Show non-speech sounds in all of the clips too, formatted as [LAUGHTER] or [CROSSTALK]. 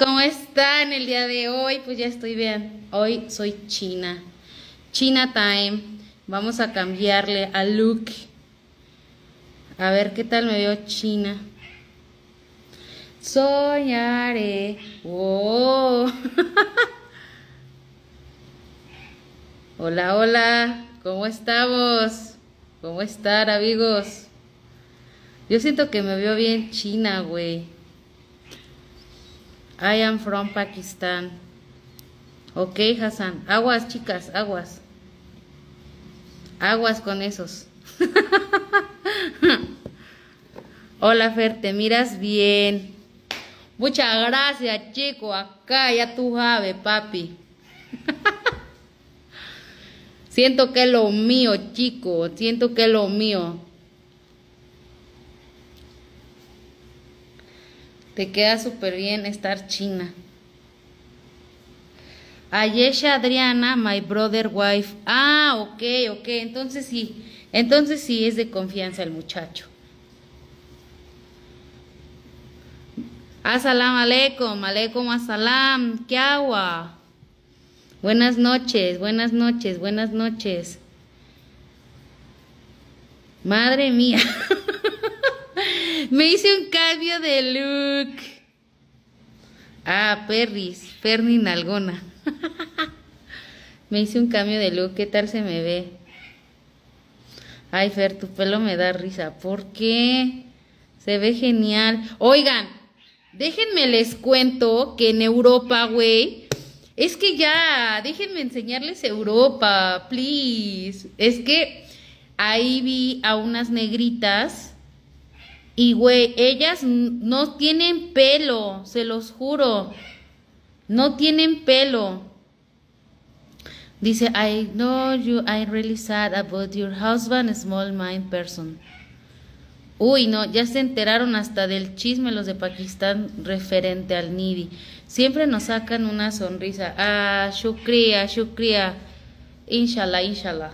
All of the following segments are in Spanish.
¿cómo están el día de hoy? Pues ya estoy bien. Hoy soy China. China Time. Vamos a cambiarle al look. A ver qué tal me veo China. Soñaré. Wow. [LAUGHS] hola, hola. ¿Cómo estamos? ¿Cómo están, amigos? Yo siento que me veo bien China, güey. I am from Pakistan. Ok, Hassan. Aguas, chicas, aguas. Aguas con esos. [LAUGHS] Hola, Fer, te miras bien. Muchas gracias, chico. Acá ya tú sabes, papi. [LAUGHS] Siento que es lo mío, chico. Siento que es lo mío. Te queda súper bien estar china. Ayesha Adriana, my brother wife. Ah, ok, ok. Entonces sí. Entonces sí es de confianza el muchacho. Asalam aleikum, aleikum asalam. ¿Qué agua? Buenas noches, buenas noches, buenas noches. Madre mía. [LAUGHS] Me hice un cambio de look. Ah, Perris, Ferni Nalgona. [LAUGHS] me hice un cambio de look. ¿Qué tal se me ve? Ay, Fer, tu pelo me da risa. ¿Por qué? Se ve genial. Oigan, déjenme les cuento que en Europa, güey, es que ya, déjenme enseñarles Europa, please. Es que ahí vi a unas negritas y, güey, ellas no tienen pelo, se los juro. No tienen pelo. Dice, I know you I'm really sad about your husband, small mind person. Uy, no, ya se enteraron hasta del chisme los de Pakistán referente al Nidi. Siempre nos sacan una sonrisa. Ah, shukriya, shukriya. Inshallah, inshallah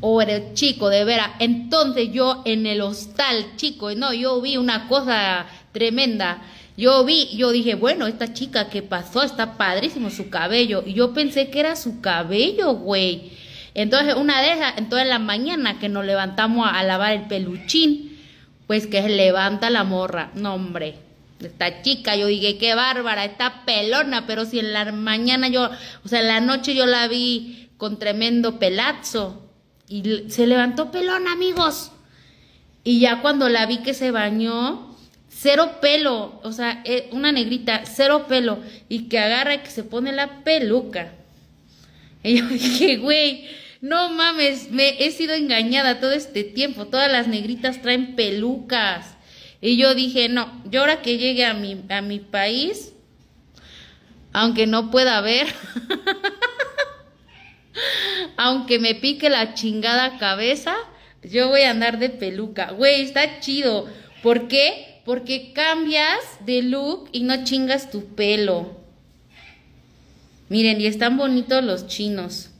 o eres chico, de veras. Entonces yo en el hostal, chico, no, yo vi una cosa tremenda. Yo vi, yo dije, bueno, esta chica que pasó, está padrísimo su cabello. Y yo pensé que era su cabello, güey. Entonces, una de esas, entonces en la mañana que nos levantamos a, lavar el peluchín, pues que se levanta la morra. No, hombre, esta chica, yo dije, qué bárbara, está pelona, pero si en la mañana yo, o sea, en la noche yo la vi con tremendo pelazo. Y se levantó pelón, amigos. Y ya cuando la vi que se bañó, cero pelo, o sea, eh, una negrita, cero pelo, y que agarra y que se pone la peluca. Y yo [LAUGHS] dije, güey, no mames, me he sido engañada todo este tiempo, todas las negritas traen pelucas. Y yo dije, no, yo ahora que llegue a mi, a mi país, aunque no pueda ver, [LAUGHS] aunque me pique la chingada cabeza, yo voy a andar de peluca. Güey, está chido. ¿Por qué? Porque cambias de look y no chingas tu pelo. Miren, y están bonitos los chinos.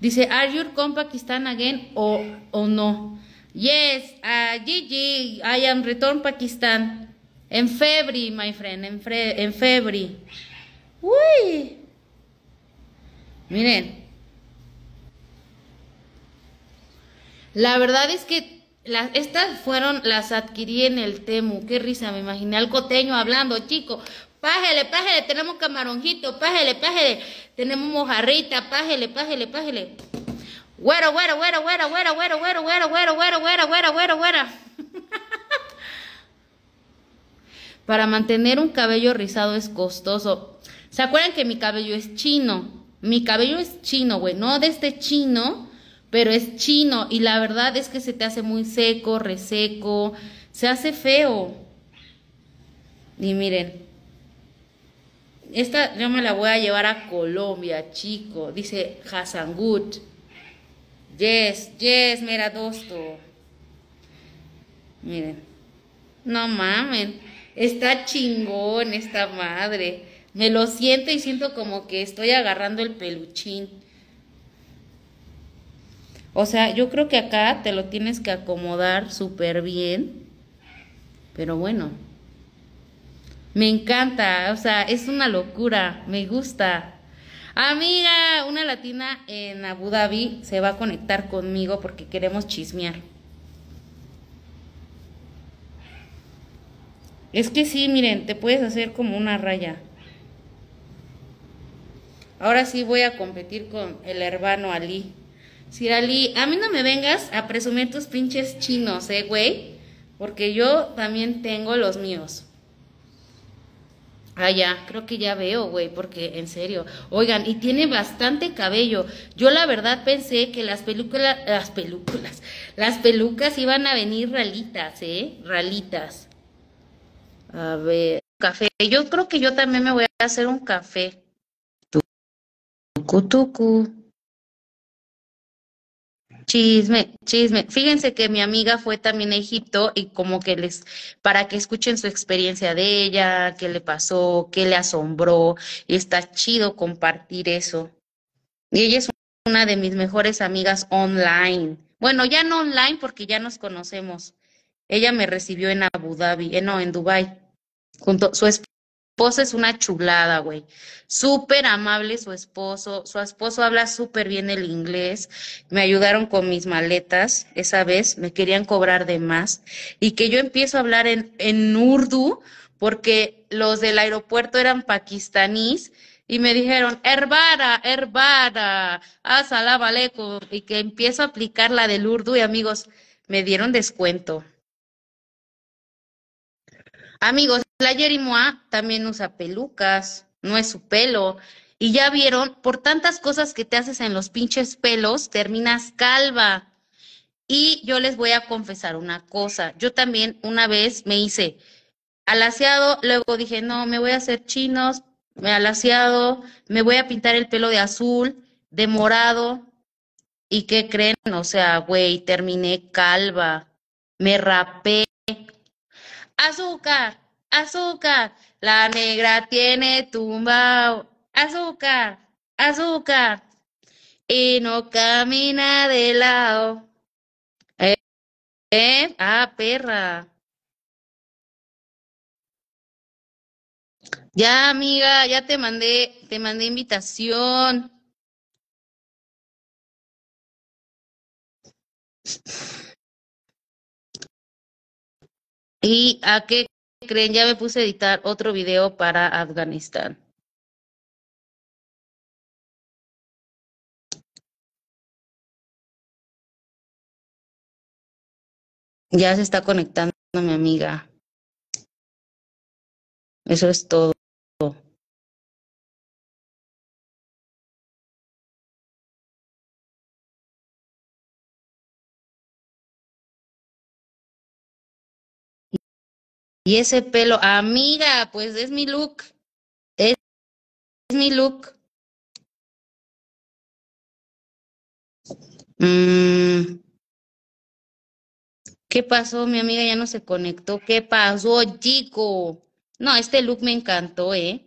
Dice, ¿Are you from Pakistan again o, o no? Yes, uh, I am return Pakistan. En February, my friend, en, en February. Uy. Miren, La verdad es que estas fueron, las adquirí en el Temu. Qué risa, me imaginé al coteño hablando, chico. Pájele, pájele, tenemos camaronjito, pájele, pájele, tenemos mojarrita, pájele, pájele, pájele. Güero, güero, güero, güero, güero, güero, güero, güero, güero, güero, güero, güero, güero, güero. Para mantener un cabello rizado es costoso. ¿Se acuerdan que mi cabello es chino? Mi cabello es chino, güey, no de este chino, pero es chino y la verdad es que se te hace muy seco, reseco, se hace feo. Y miren, esta yo me la voy a llevar a Colombia, chico, dice Good. Yes, yes, mira dosto. Miren, no mamen, está chingón esta madre. Me lo siento y siento como que estoy agarrando el peluchín. O sea, yo creo que acá te lo tienes que acomodar súper bien. Pero bueno. Me encanta, o sea, es una locura, me gusta. Amiga, una latina en Abu Dhabi se va a conectar conmigo porque queremos chismear. Es que sí, miren, te puedes hacer como una raya. Ahora sí voy a competir con el hermano Ali. Sir Ali, a mí no me vengas a presumir tus pinches chinos, eh, güey. Porque yo también tengo los míos. Ah, ya, creo que ya veo, güey, porque en serio. Oigan, y tiene bastante cabello. Yo la verdad pensé que las películas, las películas, las pelucas iban a venir ralitas, ¿eh? Ralitas. A ver, café. Yo creo que yo también me voy a hacer un café. Tucu. Chisme, chisme. Fíjense que mi amiga fue también a Egipto y como que les, para que escuchen su experiencia de ella, qué le pasó, qué le asombró, y está chido compartir eso. Y ella es una de mis mejores amigas online. Bueno, ya no online porque ya nos conocemos. Ella me recibió en Abu Dhabi, eh, no, en Dubai. Junto, su esposo es una chulada, güey. Súper amable su esposo. Su esposo habla súper bien el inglés. Me ayudaron con mis maletas esa vez. Me querían cobrar de más. Y que yo empiezo a hablar en, en urdu porque los del aeropuerto eran pakistaníes y me dijeron, herbara, herbara, asala alaikum, y que empiezo a aplicar la del urdu y amigos, me dieron descuento. Amigos, la Yerimoa también usa pelucas, no es su pelo. Y ya vieron, por tantas cosas que te haces en los pinches pelos, terminas calva. Y yo les voy a confesar una cosa. Yo también una vez me hice alaciado, luego dije, no, me voy a hacer chinos, me alaciado, me voy a pintar el pelo de azul, de morado. ¿Y qué creen? O sea, güey, terminé calva, me rapé, Azúcar, azúcar, la negra tiene tumbao. Azúcar, azúcar, y no camina de lado. ¿Eh? ¿Eh? Ah, perra. Ya, amiga, ya te mandé, te mandé invitación. ¿Y a qué creen? Ya me puse a editar otro video para Afganistán. Ya se está conectando mi amiga. Eso es todo. Y ese pelo, amiga, pues es mi look. Es, mi look. Mm. ¿Qué pasó? Mi amiga ya no se conectó. ¿Qué pasó, chico? No, este look me encantó, ¿eh?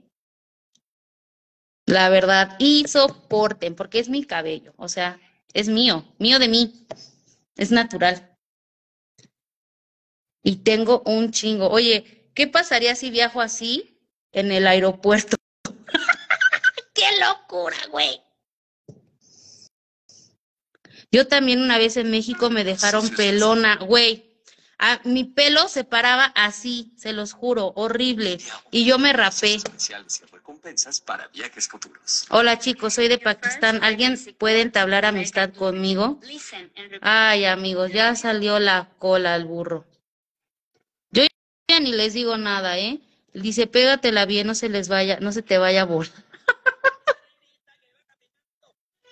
La verdad, y soporten, porque es mi cabello, o sea, es mío, mío de mí, es natural y tengo un chingo. Oye, ¿qué pasaría si viajo así en el aeropuerto? [LAUGHS] ¡Qué locura, güey! Yo también una vez en México me dejaron pelona, güey. mi pelo se paraba así, se los juro, horrible. Y yo me rapé. Hola chicos, soy de Pakistán. ¿Alguien puede entablar amistad conmigo? Ay amigos, ya salió la cola al burro ni les digo nada, ¿eh? Dice, pégatela bien, no se les vaya, no se te vaya a volar.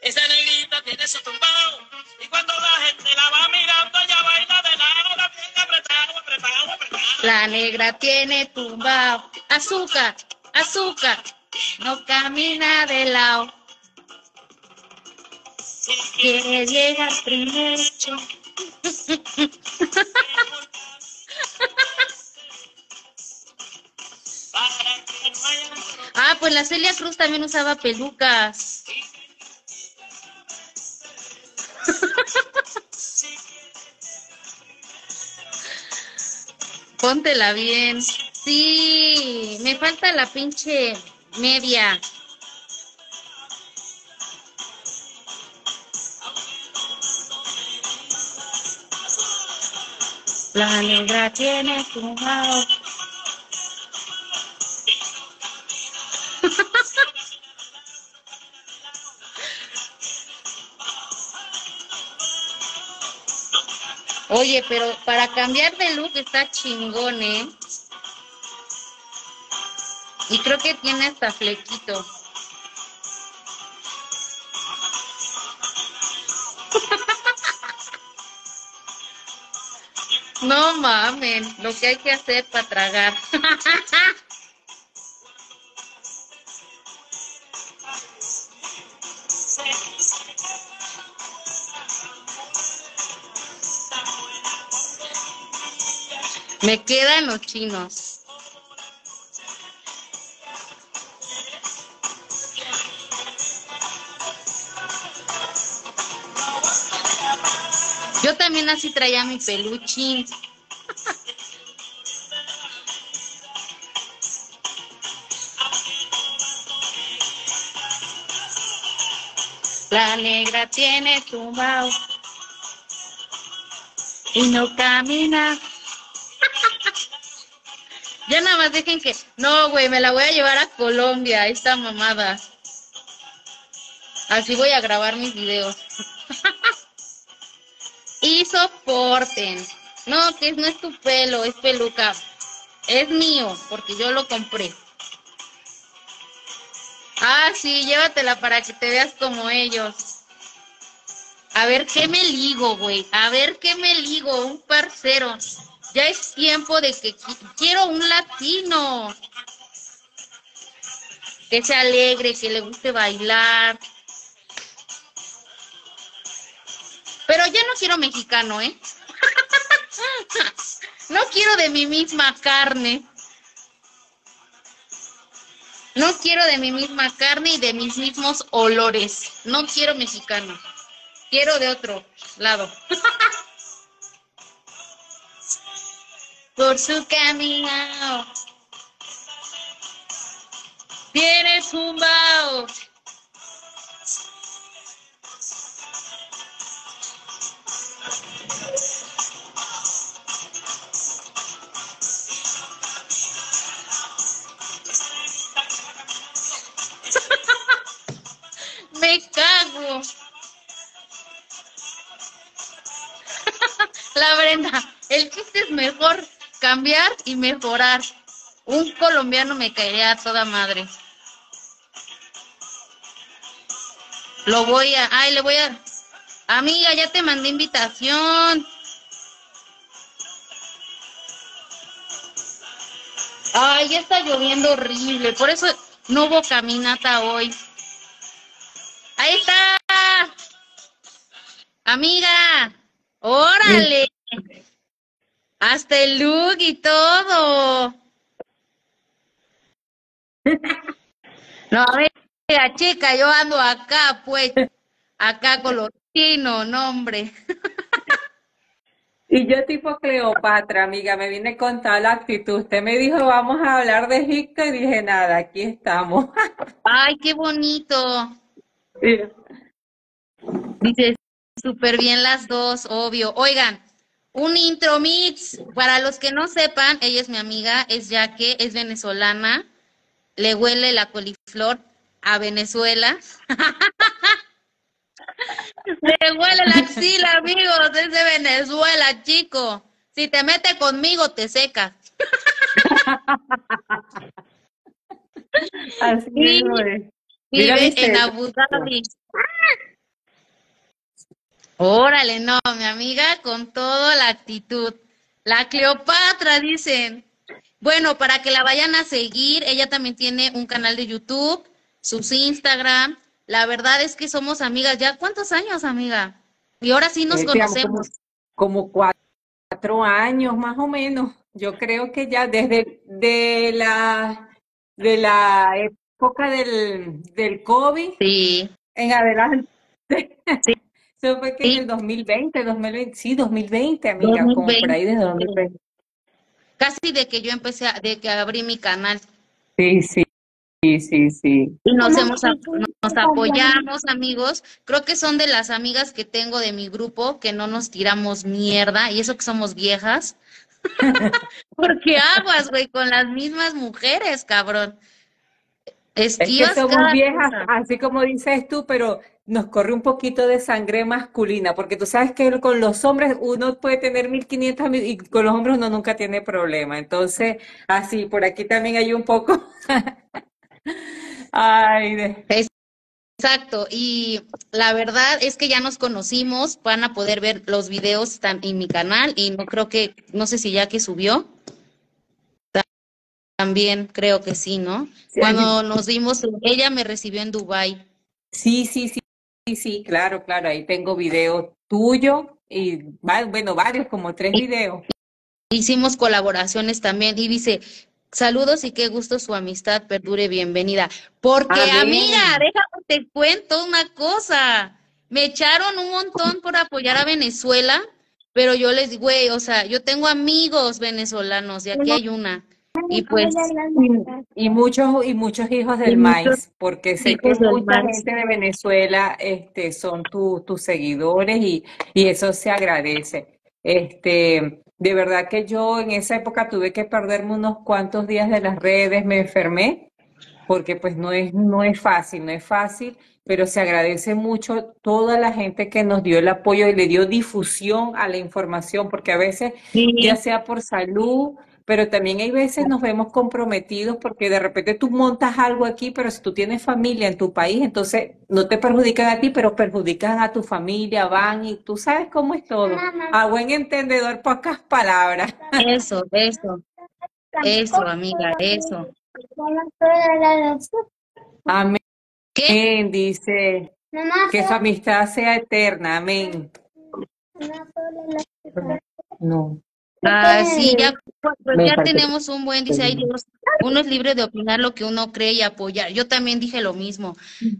Esa negrita tiene su tumbao y cuando la gente la va mirando ya baila de lado, la tiene apretado, apretado, apretado. La negra tiene tumbao, azúcar, azúcar, no camina de lado. Que llegas primero. [LAUGHS] Ah, pues la Celia Cruz también usaba pelucas. [LAUGHS] Póntela bien. Sí, me falta la pinche media. La negra tiene su Oye, pero para cambiar de look está chingón, ¿eh? Y creo que tiene hasta flequito. [LAUGHS] No mamen, lo que hay que hacer para tragar. [LAUGHS] Me quedan los chinos. Yo también así traía mi peluchín. La negra tiene tumbao y no camina. Nada más dejen que. No, güey, me la voy a llevar a Colombia, esta mamada. Así voy a grabar mis videos. [LAUGHS] y soporten. No, que no es tu pelo, es peluca. Es mío, porque yo lo compré. Ah, sí, llévatela para que te veas como ellos. A ver qué me ligo, güey. A ver qué me ligo, un parcero. Ya es tiempo de que quiero un latino. Que sea alegre, que le guste bailar. Pero ya no quiero mexicano, ¿eh? [LAUGHS] no quiero de mi misma carne. No quiero de mi misma carne y de mis mismos olores. No quiero mexicano. Quiero de otro lado. [LAUGHS] por su camino. Tienes un bao. [LAUGHS] Me cago. [LAUGHS] La Brenda, el chiste es mejor cambiar y mejorar. Un colombiano me caería a toda madre. Lo voy a, ay, le voy a, amiga, ya te mandé invitación. Ay, ya está lloviendo horrible, por eso no hubo caminata hoy. Ahí está. Amiga, órale. Hasta el look y todo. [LAUGHS] No, mira, chica, yo ando acá, pues, acá con los chinos, no, hombre. [LAUGHS] Y yo tipo Cleopatra, amiga, me vine con tal actitud. Usted me dijo, vamos a hablar de Egipto y dije, nada, aquí estamos. [LAUGHS] Ay, qué bonito. Dice, súper bien las dos, obvio. Oigan, un intro mix. Para los que no sepan, ella es mi amiga, es Yaque, es venezolana. Le huele la coliflor a Venezuela. [LAUGHS] Le huele la axila, amigos, es de Venezuela, chico. Si te mete conmigo, te seca. [LAUGHS] Así es, Vive en Abu Dhabi. Órale, no, mi amiga con toda la actitud. La Cleopatra, dicen. Bueno, para que la vayan a seguir, ella también tiene un canal de YouTube, sus Instagram. La verdad es que somos amigas ya. ¿Cuántos años, amiga? Y ahora sí nos conocemos. Como, cuatro años más o menos. Yo creo que ya desde de la, de la época del, del COVID sí. en adelante. Sí. Eso fue que en el 2020, 2020, sí, 2020, amiga, como por ahí desde 2020. Casi de que yo empecé, de que abrí mi canal. Sí, sí, sí, sí, sí. Y nos, hemos, nos apoyamos, amigos. Creo que son de las amigas que tengo de mi grupo que no nos tiramos mierda, y eso que somos viejas. [LAUGHS] Porque aguas, güey, con las mismas mujeres, cabrón. es que somos viejas, así como dices tú, pero nos corre un poquito de sangre masculina, porque tú sabes que con los hombres uno puede tener 1500 y con los hombres uno nunca tiene problema. Entonces, así, por aquí también hay un poco. [LAUGHS] Ay, Exacto, y la verdad es que ya nos conocimos, van a poder ver los videos en mi canal y no creo que, no sé si ya que subió, también creo que sí, ¿no? Cuando nos dimos, ella me recibió en Dubai. Sí, sí, sí, Sí, sí, claro, claro, ahí tengo video tuyo y bueno, varios, como tres videos. Hicimos colaboraciones también y dice, saludos y qué gusto su amistad perdure, bienvenida. Porque amiga, déjame te cuento una cosa, me echaron un montón por apoyar a Venezuela, pero yo les digo, güey, o sea, yo tengo amigos venezolanos y aquí hay una. Y pues y, muchos y muchos hijos del maíz, porque sé que mucha gente de Venezuela este son tus seguidores y, y eso se agradece. Este, de verdad que yo en esa época tuve que perderme unos cuantos días de las redes, me enfermé, porque pues no es, no es fácil, no es fácil, pero se agradece mucho toda la gente que nos dio el apoyo y le dio difusión a la información, porque a veces, ya sea por salud, pero también hay veces nos vemos comprometidos porque de repente tú montas algo aquí, pero si tú tienes familia en tu país, entonces no te perjudican a ti, pero perjudican a tu familia, van y tú sabes cómo es todo. A buen entendedor, pocas palabras. Eso, eso, eso, amiga, eso. Amén, dice, que su amistad sea eterna, amén. No. Ah, sí, ya, pues ya tenemos un buen, dice, uno es libre de opinar lo que uno cree y apoyar. Yo también dije lo mismo.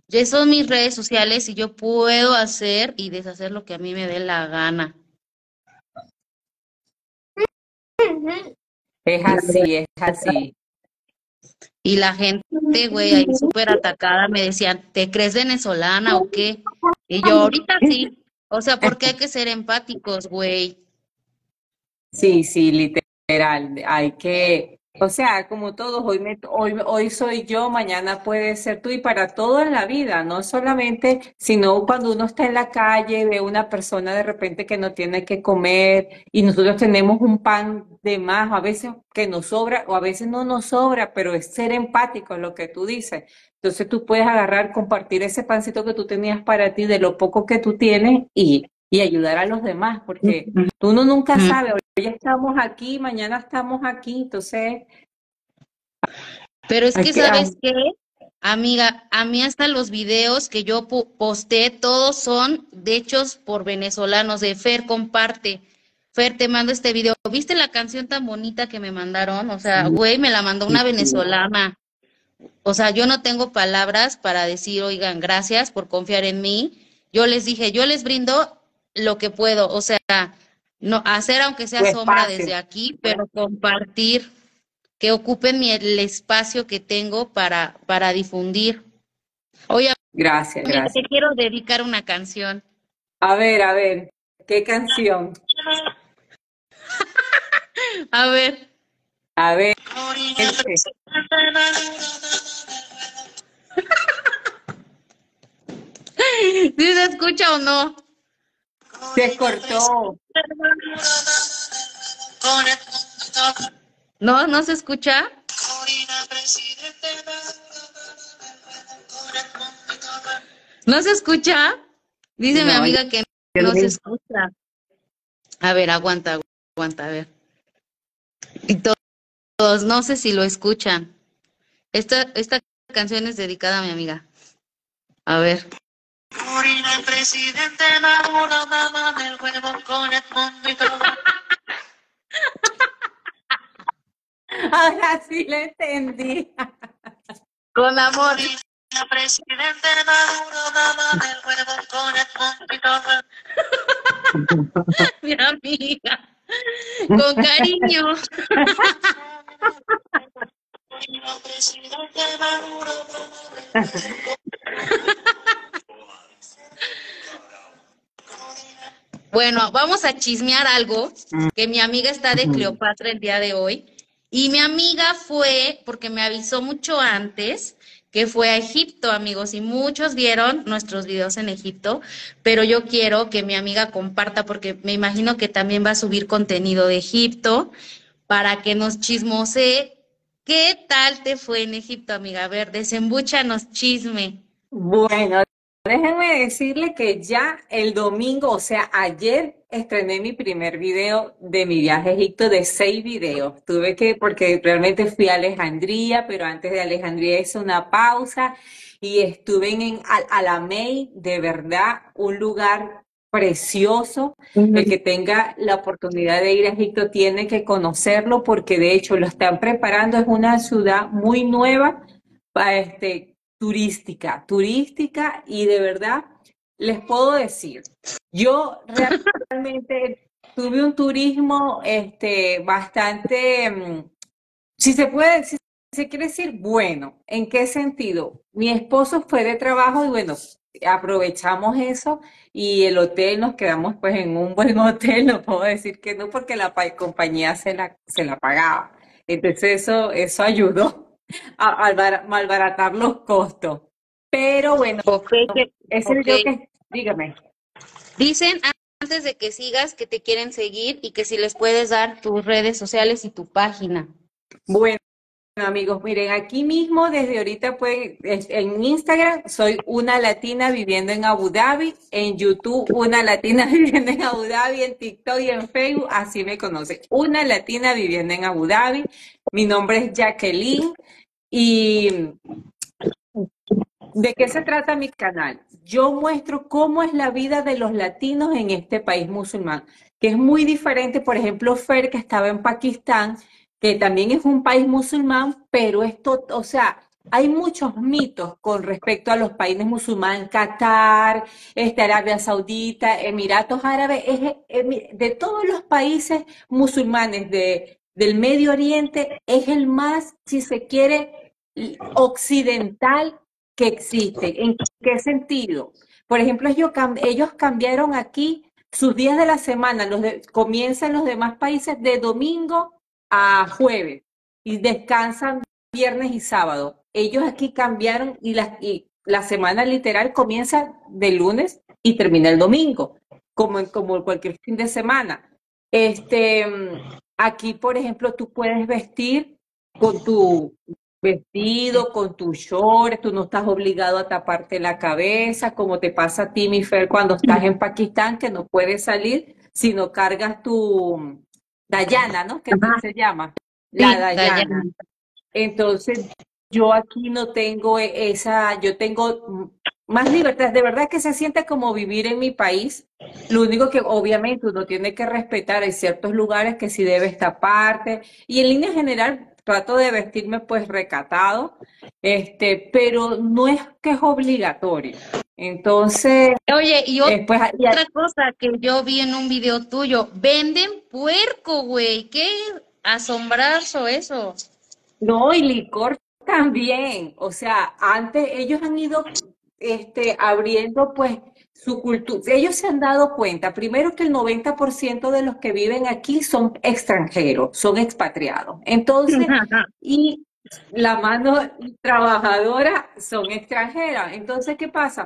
Ya son mis redes sociales y yo puedo hacer y deshacer lo que a mí me dé la gana. Es así, es así. Y la gente, güey, ahí súper atacada, me decían, ¿te crees venezolana o qué? Y yo, ahorita sí. O sea, porque hay que ser empáticos, güey. Sí, sí, literal. Hay que, o sea, como todos, hoy, me, hoy, hoy soy yo, mañana puede ser tú y para todo en la vida, no solamente, sino cuando uno está en la calle, ve una persona de repente que no tiene que comer y nosotros tenemos un pan de más, a veces que nos sobra o a veces no nos sobra, pero es ser empático en lo que tú dices. Entonces tú puedes agarrar, compartir ese pancito que tú tenías para ti de lo poco que tú tienes y y ayudar a los demás, porque tú no nunca sabes, hoy estamos aquí, mañana estamos aquí, entonces... Pero es que, ¿sabes qué? Amiga, a mí hasta los videos que yo posté, todos son de hechos por venezolanos, de Fer, comparte. Fer, te mando este video. ¿Viste la canción tan bonita que me mandaron? O sea, güey, me la mandó una venezolana. O sea, yo no tengo palabras para decir, oigan, gracias por confiar en mí. Yo les dije, yo les brindo lo que puedo, o sea, no hacer aunque sea sombra desde aquí, pero compartir, que ocupen mi, el espacio que tengo para, para difundir. Oye, gracias, gracias. Te quiero dedicar una canción. A ver, a ver, ¿qué canción? [LAUGHS] a ver. A ver. [LAUGHS] ¿Sí se escucha o no? Se cortó. ¿No? ¿No se escucha? ¿No se escucha? Dice mi amiga que no se escucha. A ver, aguanta, aguanta, a ver. Y todos, no sé si lo escuchan. Esta, esta canción es dedicada a mi amiga. A ver. Corina, el presidente enamorada del huevo con Edmundo y todo. [LAUGHS] Ahora sí le entendí. Con amor. Corina, presidente enamorada del huevo con Edmundo y todo. [LAUGHS] Mi amiga. Con cariño. Bueno, vamos a chismear algo, Mm. que mi amiga está de Cleopatra el día de hoy, y mi amiga fue, porque me avisó mucho antes, que fue a Egipto, amigos, y muchos vieron nuestros videos en Egipto, pero yo quiero que mi amiga comparta, porque me imagino que también va a subir contenido de Egipto, para que nos chismosee qué tal te fue en Egipto, amiga. A ver, desembúchanos chisme. Bueno, déjenme decirle que ya el domingo, o sea, ayer estrené mi primer video de mi viaje a Egipto de seis videos. Tuve que, porque realmente fui a Alejandría, pero antes de Alejandría hice una pausa y estuve en Al Alamey, de verdad, un lugar precioso. El que tenga la oportunidad de ir a Egipto tiene que conocerlo porque de hecho lo están preparando. Es una ciudad muy nueva, pa- este, turística, turística y de verdad les puedo decir, yo [LAUGHS] realmente tuve un turismo este, bastante, mm, si se puede, si se quiere decir, bueno, ¿en qué sentido? Mi esposo fue de trabajo y bueno, aprovechamos eso y el hotel, nos quedamos pues en un buen [LAUGHS] hotel, no puedo decir que no porque la pa- compañía se la, se la pagaba. Entonces eso, eso ayudó a, a albar- malbaratar los costos. Pero bueno, ok. yo que, dígame. Dicen antes de que sigas que te quieren seguir y que si les puedes dar tus redes sociales y tu página. Bueno, amigos, miren, aquí mismo desde ahorita pueden, es- en Instagram soy una latina viviendo en Abu Dhabi, en YouTube una latina [LAUGHS] viviendo en Abu Dhabi, en TikTok y en Facebook, así me conocen, una latina viviendo en Abu Dhabi. Mi nombre es Jacqueline y ¿de qué se trata mi canal? Yo muestro cómo es la vida de los latinos en este país musulmán, que es muy diferente, por ejemplo, Fer, que estaba en Pakistán, que también es un país musulmán, pero esto, o sea, hay muchos mitos con respecto a los países musulmanes, Qatar, este, Arabia Saudita, Emiratos Árabes, es, de todos los países musulmanes de, del Medio Oriente, es el más, si se quiere, occidental que existe. ¿En qué sentido? Por ejemplo, ellos, cam- ellos cambiaron aquí sus días de la semana, los de- comienzan los demás países de domingo a jueves y descansan viernes y sábado. Ellos aquí cambiaron y la, semana literal comienza de lunes y termina el domingo, como como cualquier fin de semana. Este, aquí, por ejemplo, tú puedes vestir con tu vestido, con tu short, tú no estás obligado a taparte la cabeza, como te pasa a ti, mi Fer, cuando estás en Pakistán, que no puedes salir si no cargas tu Dayana, ¿no? Que se llama, la Sí, Dayana. Dayana. Entonces, yo aquí no tengo e- esa, yo tengo más libertad. De verdad que se siente como vivir en mi país. Lo único que obviamente uno tiene que respetar, hay ciertos lugares que sí debes taparte. Y en línea general trato de vestirme pues recatado, este, pero no es que es obligatorio. Entonces, Oye, y ot- eh, pues, y otra cosa que yo vi en un video tuyo, venden puerco, güey. Qué asombroso eso. No, y licor también. O sea, antes ellos han ido este, abriendo pues su cultura. Ellos se han dado cuenta, primero que el 90% de los que viven aquí son extranjeros, son expatriados. Entonces, y la mano trabajadora son extranjeras. Entonces, ¿qué pasa?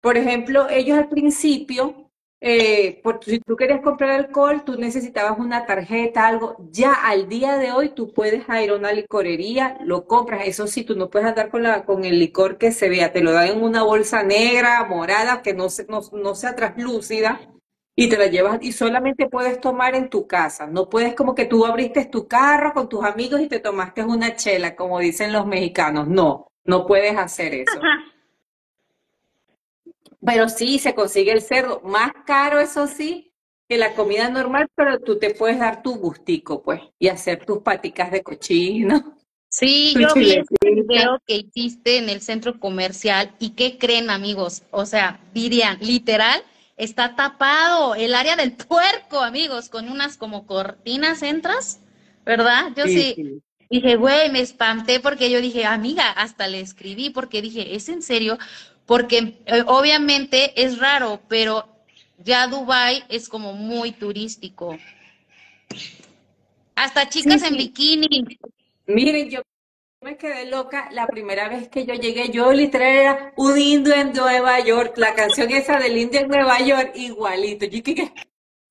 Por ejemplo, ellos al principio, eh, por- si tú querías comprar alcohol, tú necesitabas una tarjeta, algo. Ya al día de hoy tú puedes ir a una licorería, lo compras. Eso sí, tú no puedes andar con la, con el licor que se vea. Te lo dan en una bolsa negra, morada, que no, se- no, no sea translúcida. Y te la llevas y solamente puedes tomar en tu casa. No puedes como que tú abriste tu carro con tus amigos y te tomaste una chela, como dicen los mexicanos. No, no puedes hacer eso. Pero sí, se consigue el cerdo. Más caro, eso sí, que la comida normal, pero tú te puedes dar tu gustico, pues, y hacer tus paticas de cochino. Sí, yo vi chilecito. video que hiciste en el centro comercial y ¿qué creen, amigos? O sea, dirían, literal, está tapado el área del puerco, amigos, con unas como cortinas entras, ¿verdad? Yo sí, sí. dije, güey, me espanté porque yo dije, amiga, hasta le escribí porque dije, ¿es en serio? Porque eh, obviamente es raro, pero ya Dubai es como muy turístico. Hasta chicas Sí, en sí. bikini. Miren, yo me quedé loca la primera vez que yo llegué. Yo literal era un indio en Nueva York. La canción esa del indio en Nueva York, igualito. Yo que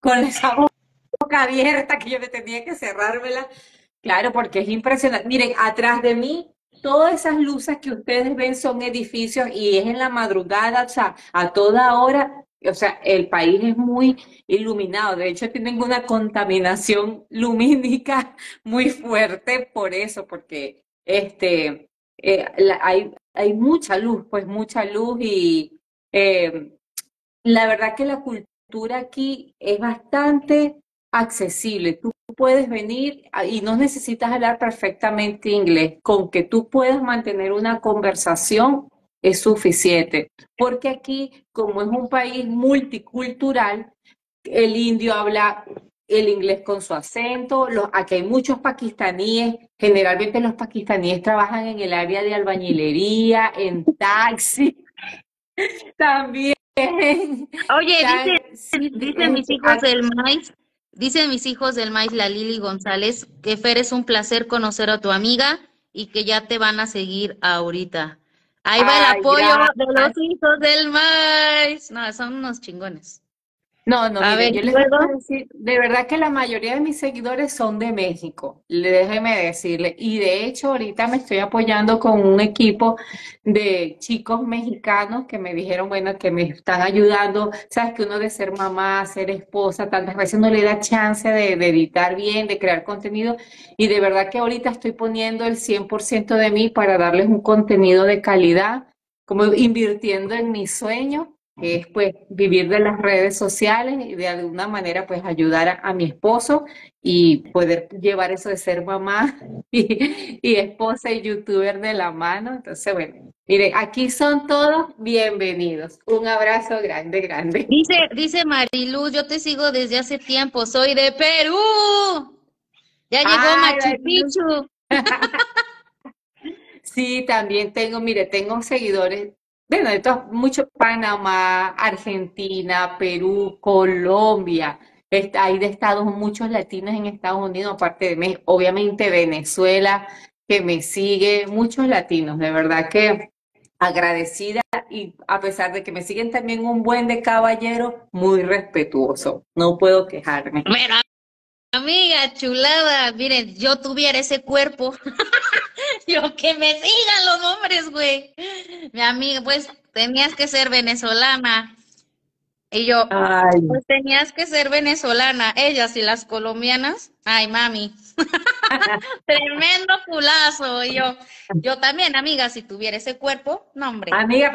con esa boca abierta que yo me tenía que cerrármela. Claro, porque es impresionante. Miren, atrás de mí, todas esas luces que ustedes ven son edificios y es en la madrugada, o sea, a toda hora. O sea, el país es muy iluminado. De hecho, tienen una contaminación [LAUGHS] lumínica muy fuerte por eso, porque este, eh, hay, hay mucha luz, pues mucha luz y eh, la verdad que la cultura aquí es bastante accesible. Puedes venir a- y no necesitas hablar perfectamente inglés. Con que tú puedas mantener una conversación es suficiente. Porque aquí, como es un país multicultural, el indio habla el inglés con su acento. Los, aquí hay muchos pakistaníes. Generalmente los pakistaníes trabajan en el área de albañilería, en taxi. [LAUGHS] También. Oye, Tan- sí, dicen mis hijos aquí- del maíz, dicen mis hijos del maíz, la Lili González, que Fer es un placer conocer a tu amiga y que ya te van a seguir ahorita. Ahí va el Ay, apoyo de los hijos del maíz. No, son unos chingones. No, no, A mire, ver, yo ¿y les voy a luego? decir, de verdad que la mayoría de mis seguidores son de México, déjeme decirle, y de hecho ahorita me estoy apoyando con un equipo de chicos mexicanos que me dijeron, bueno, que me están ayudando, sabes que uno de ser mamá, ser esposa, tantas veces no le da chance de, de editar bien, de crear contenido, y de verdad que ahorita estoy poniendo el 100% de mí para darles un contenido de calidad, como invirtiendo en mi sueño que es pues vivir de las redes sociales y de alguna manera pues ayudar a, a mi esposo y poder llevar eso de ser mamá [LAUGHS] y, y esposa y youtuber de la mano. Entonces, bueno, miren, aquí son todos bienvenidos. Un abrazo grande, grande. Dice, dice Mariluz, yo te sigo desde hace tiempo, soy de Perú. Ya llegó Ay, Machu. Picchu. [LAUGHS] Sí, también tengo, mire, tengo seguidores, bueno, de todos, mucho Panamá, Argentina, Perú, Colombia. Est- Hay de Estados, muchos latinos en Estados Unidos, aparte de México, obviamente Venezuela, que me sigue, muchos latinos, de verdad que agradecida y a pesar de que me siguen también un buen de caballero, muy respetuoso, no puedo quejarme. Pero, amiga chulada, miren, yo tuviera ese cuerpo, [LAUGHS] [LAUGHS] yo que me sigan los hombres, güey. Mi amiga, pues tenías que ser venezolana. Y yo, Ay, pues tenías que ser venezolana. Ellas y las colombianas, ay, mami, [LAUGHS] tremendo culazo. Y yo, yo también, amiga, si tuviera ese cuerpo, no, hombre. Amiga,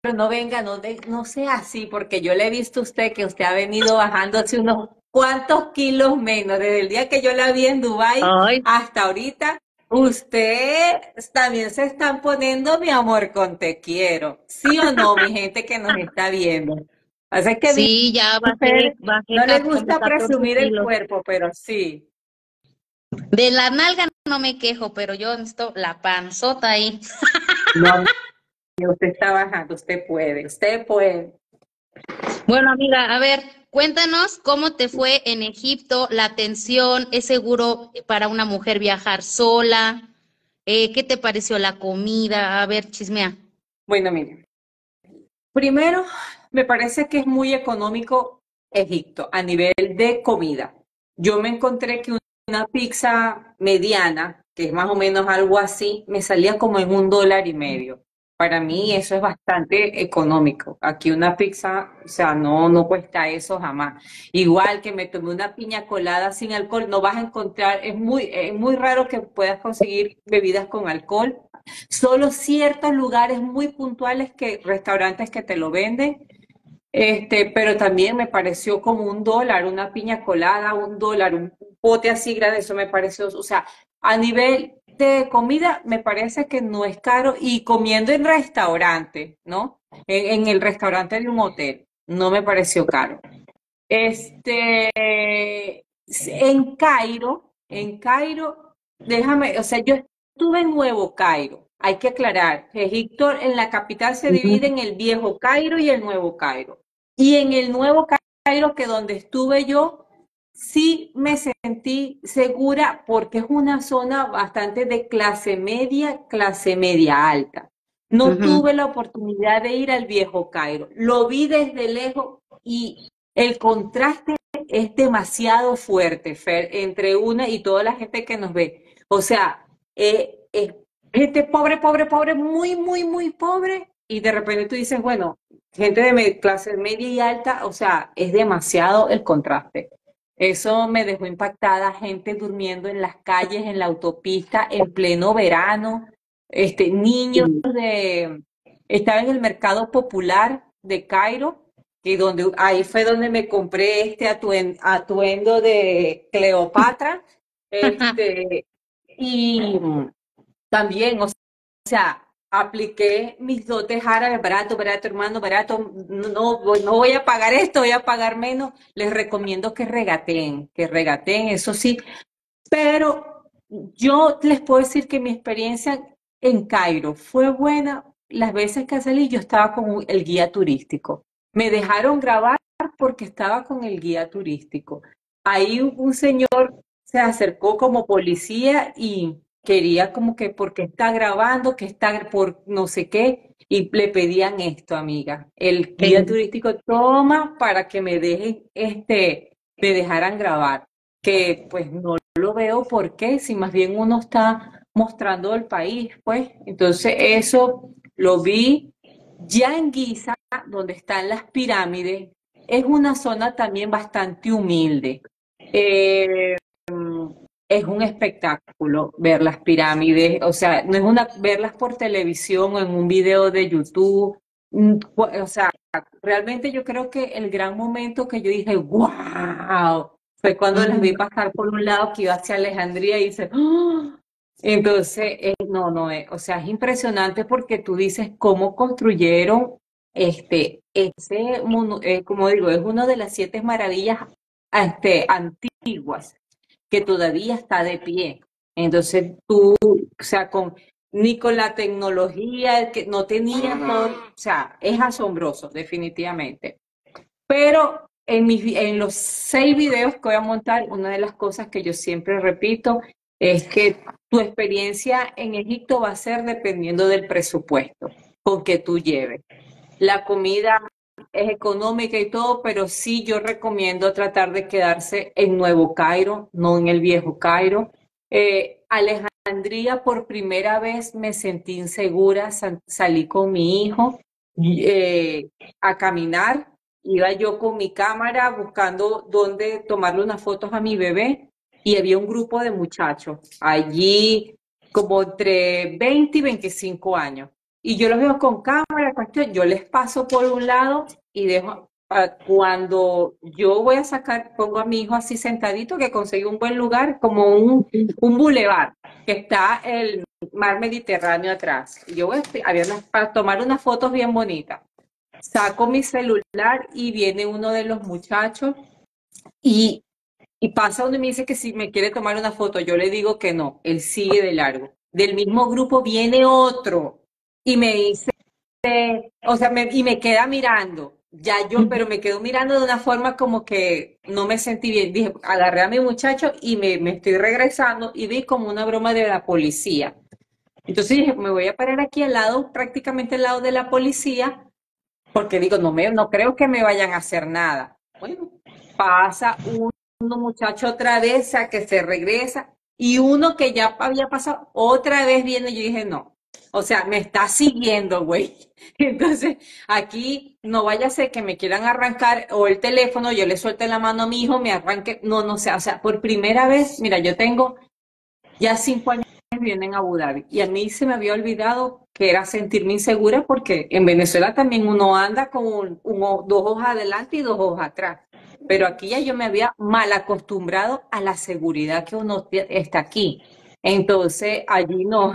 pero no venga, no, de- no sea así, porque yo le he visto a usted que usted ha venido bajándose unos cuantos kilos menos. Desde el día que yo la vi en Dubái Ay, hasta ahorita, usted también se están poniendo, mi amor, con te quiero. ¿Sí o no, mi gente que nos está viendo? Así que sí, ya bajé, bajé no como gusta 14 presumir el cuerpo, pero sí. De la nalga no me quejo, pero yo necesito la panzota ahí. No, usted está bajando, usted puede, usted puede. Bueno, amiga, a ver, cuéntanos cómo te fue en Egipto, la atención, ¿es seguro para una mujer viajar sola? Eh, ¿qué te pareció la comida? A ver, chismea. Bueno, mire, primero me parece que es muy económico Egipto a nivel de comida. Yo me encontré que una pizza mediana, que es más o menos algo así, me salía como en un dólar y medio. Para mí eso es bastante económico. Aquí una pizza, o sea, no, no cuesta eso jamás. Igual que me tomé una piña colada sin alcohol, no vas a encontrar, es muy, es muy raro que puedas conseguir bebidas con alcohol. Solo ciertos lugares muy puntuales que restaurantes que te lo venden. Este, pero también me pareció como un dólar, una piña colada, un dólar, un bote así grande, eso me pareció, o sea, a nivel de comida me parece que no es caro y comiendo en restaurante, ¿no? En, en el restaurante de un hotel, no me pareció caro. Este, en Cairo, en Cairo déjame, o sea, yo estuve en Nuevo Cairo, hay que aclarar, Egipto en la capital se divide en el viejo Cairo y el nuevo Cairo. Y en el nuevo Cairo, que donde estuve yo, sí me sentí segura porque es una zona bastante de clase media, clase media alta. No tuve la oportunidad de ir al viejo Cairo. Lo vi desde lejos y el contraste es demasiado fuerte, Fer, entre una y toda la gente que nos ve. O sea, eh, gente pobre, pobre, pobre, muy, muy, muy pobre, y de repente tú dices, bueno, gente de clase media y alta, o sea, es demasiado el contraste. Eso me dejó impactada, gente durmiendo en las calles, en la autopista, en pleno verano, este, niños de, estaba en el mercado popular de Cairo, y donde, ahí fue donde me compré este atuendo de Cleopatra, [LAUGHS] este, y también, o sea, apliqué mis dotes árabes, barato, barato, hermano, barato, no, no voy a pagar esto, voy a pagar menos. Les recomiendo que regateen, que regateen, eso sí. Pero yo les puedo decir que mi experiencia en Cairo fue buena. Las veces que salí yo estaba con el guía turístico. Me dejaron grabar porque estaba con el guía turístico. Ahí un señor se acercó como policía y quería como que porque está grabando, que está por no sé qué, y le pedían esto, amiga. El guía turístico toma para que me dejen, este, me dejaran grabar. Que pues no lo veo porque si más bien uno está mostrando el país, pues. Entonces eso lo vi ya en Giza, donde están las pirámides. Es una zona también bastante humilde. Eh, es un espectáculo ver las pirámides, o sea, no es una verlas por televisión o en un video de YouTube, mm, o sea, realmente yo creo que el gran momento que yo dije, wow, fue cuando las vi pasar por un lado que iba hacia Alejandría y dice, ¡Ah! entonces, eh, no, no, eh, o sea, es impresionante porque tú dices cómo construyeron este, ese, eh, como digo, es una de las siete maravillas este, antiguas que todavía está de pie. Entonces tú, o sea, con, ni con la tecnología que no tenía o sea, es asombroso, definitivamente. Pero en, en los seis videos que voy a montar, una de las cosas que yo siempre repito es que tu experiencia en Egipto va a ser dependiendo del presupuesto con que tú lleves. La comida es económica y todo, pero sí yo recomiendo tratar de quedarse en Nuevo Cairo, no en el viejo Cairo. Eh, Alejandría, por primera vez me sentí insegura, salí con mi hijo eh, a caminar, iba yo con mi cámara buscando dónde tomarle unas fotos a mi bebé y había un grupo de muchachos allí como entre 20 y 25 años. Y yo los veo con cámara, cuestión, yo les paso por un lado y dejo, ah, cuando yo voy a sacar, pongo a mi hijo así sentadito, que conseguí un buen lugar, como un, un bulevar, que está el mar Mediterráneo atrás. Yo voy a, para tomar unas fotos bien bonitas. Saco mi celular y viene uno de los muchachos y, y pasa donde me dice que si me quiere tomar una foto, yo le digo que no, él sigue de largo. Del mismo grupo viene otro y me dice, o sea, me, y me queda mirando. Ya yo, pero me quedo mirando de una forma como que no me sentí bien. Dije, agarré a mi muchacho y me, me estoy regresando y vi como una broma de la policía. Entonces dije, me voy a parar aquí al lado, prácticamente al lado de la policía, porque digo, no, me, no creo que me vayan a hacer nada. Bueno, pasa un, muchacho otra vez a que se regresa y uno que ya había pasado otra vez viene y yo dije, no, o sea, me está siguiendo, güey. [LAUGHS] Entonces, aquí no vaya a ser que me quieran arrancar o el teléfono, yo le suelte la mano a mi hijo, me arranque. No, no sé. O sea, por primera vez, mira, yo tengo ya cinco años viviendo en Abu Dhabi y a mí se me había olvidado que era sentirme insegura porque en Venezuela también uno anda con dos hojas adelante y dos hojas atrás. Pero aquí ya yo me había mal acostumbrado a la seguridad que uno está aquí. Entonces, allí no,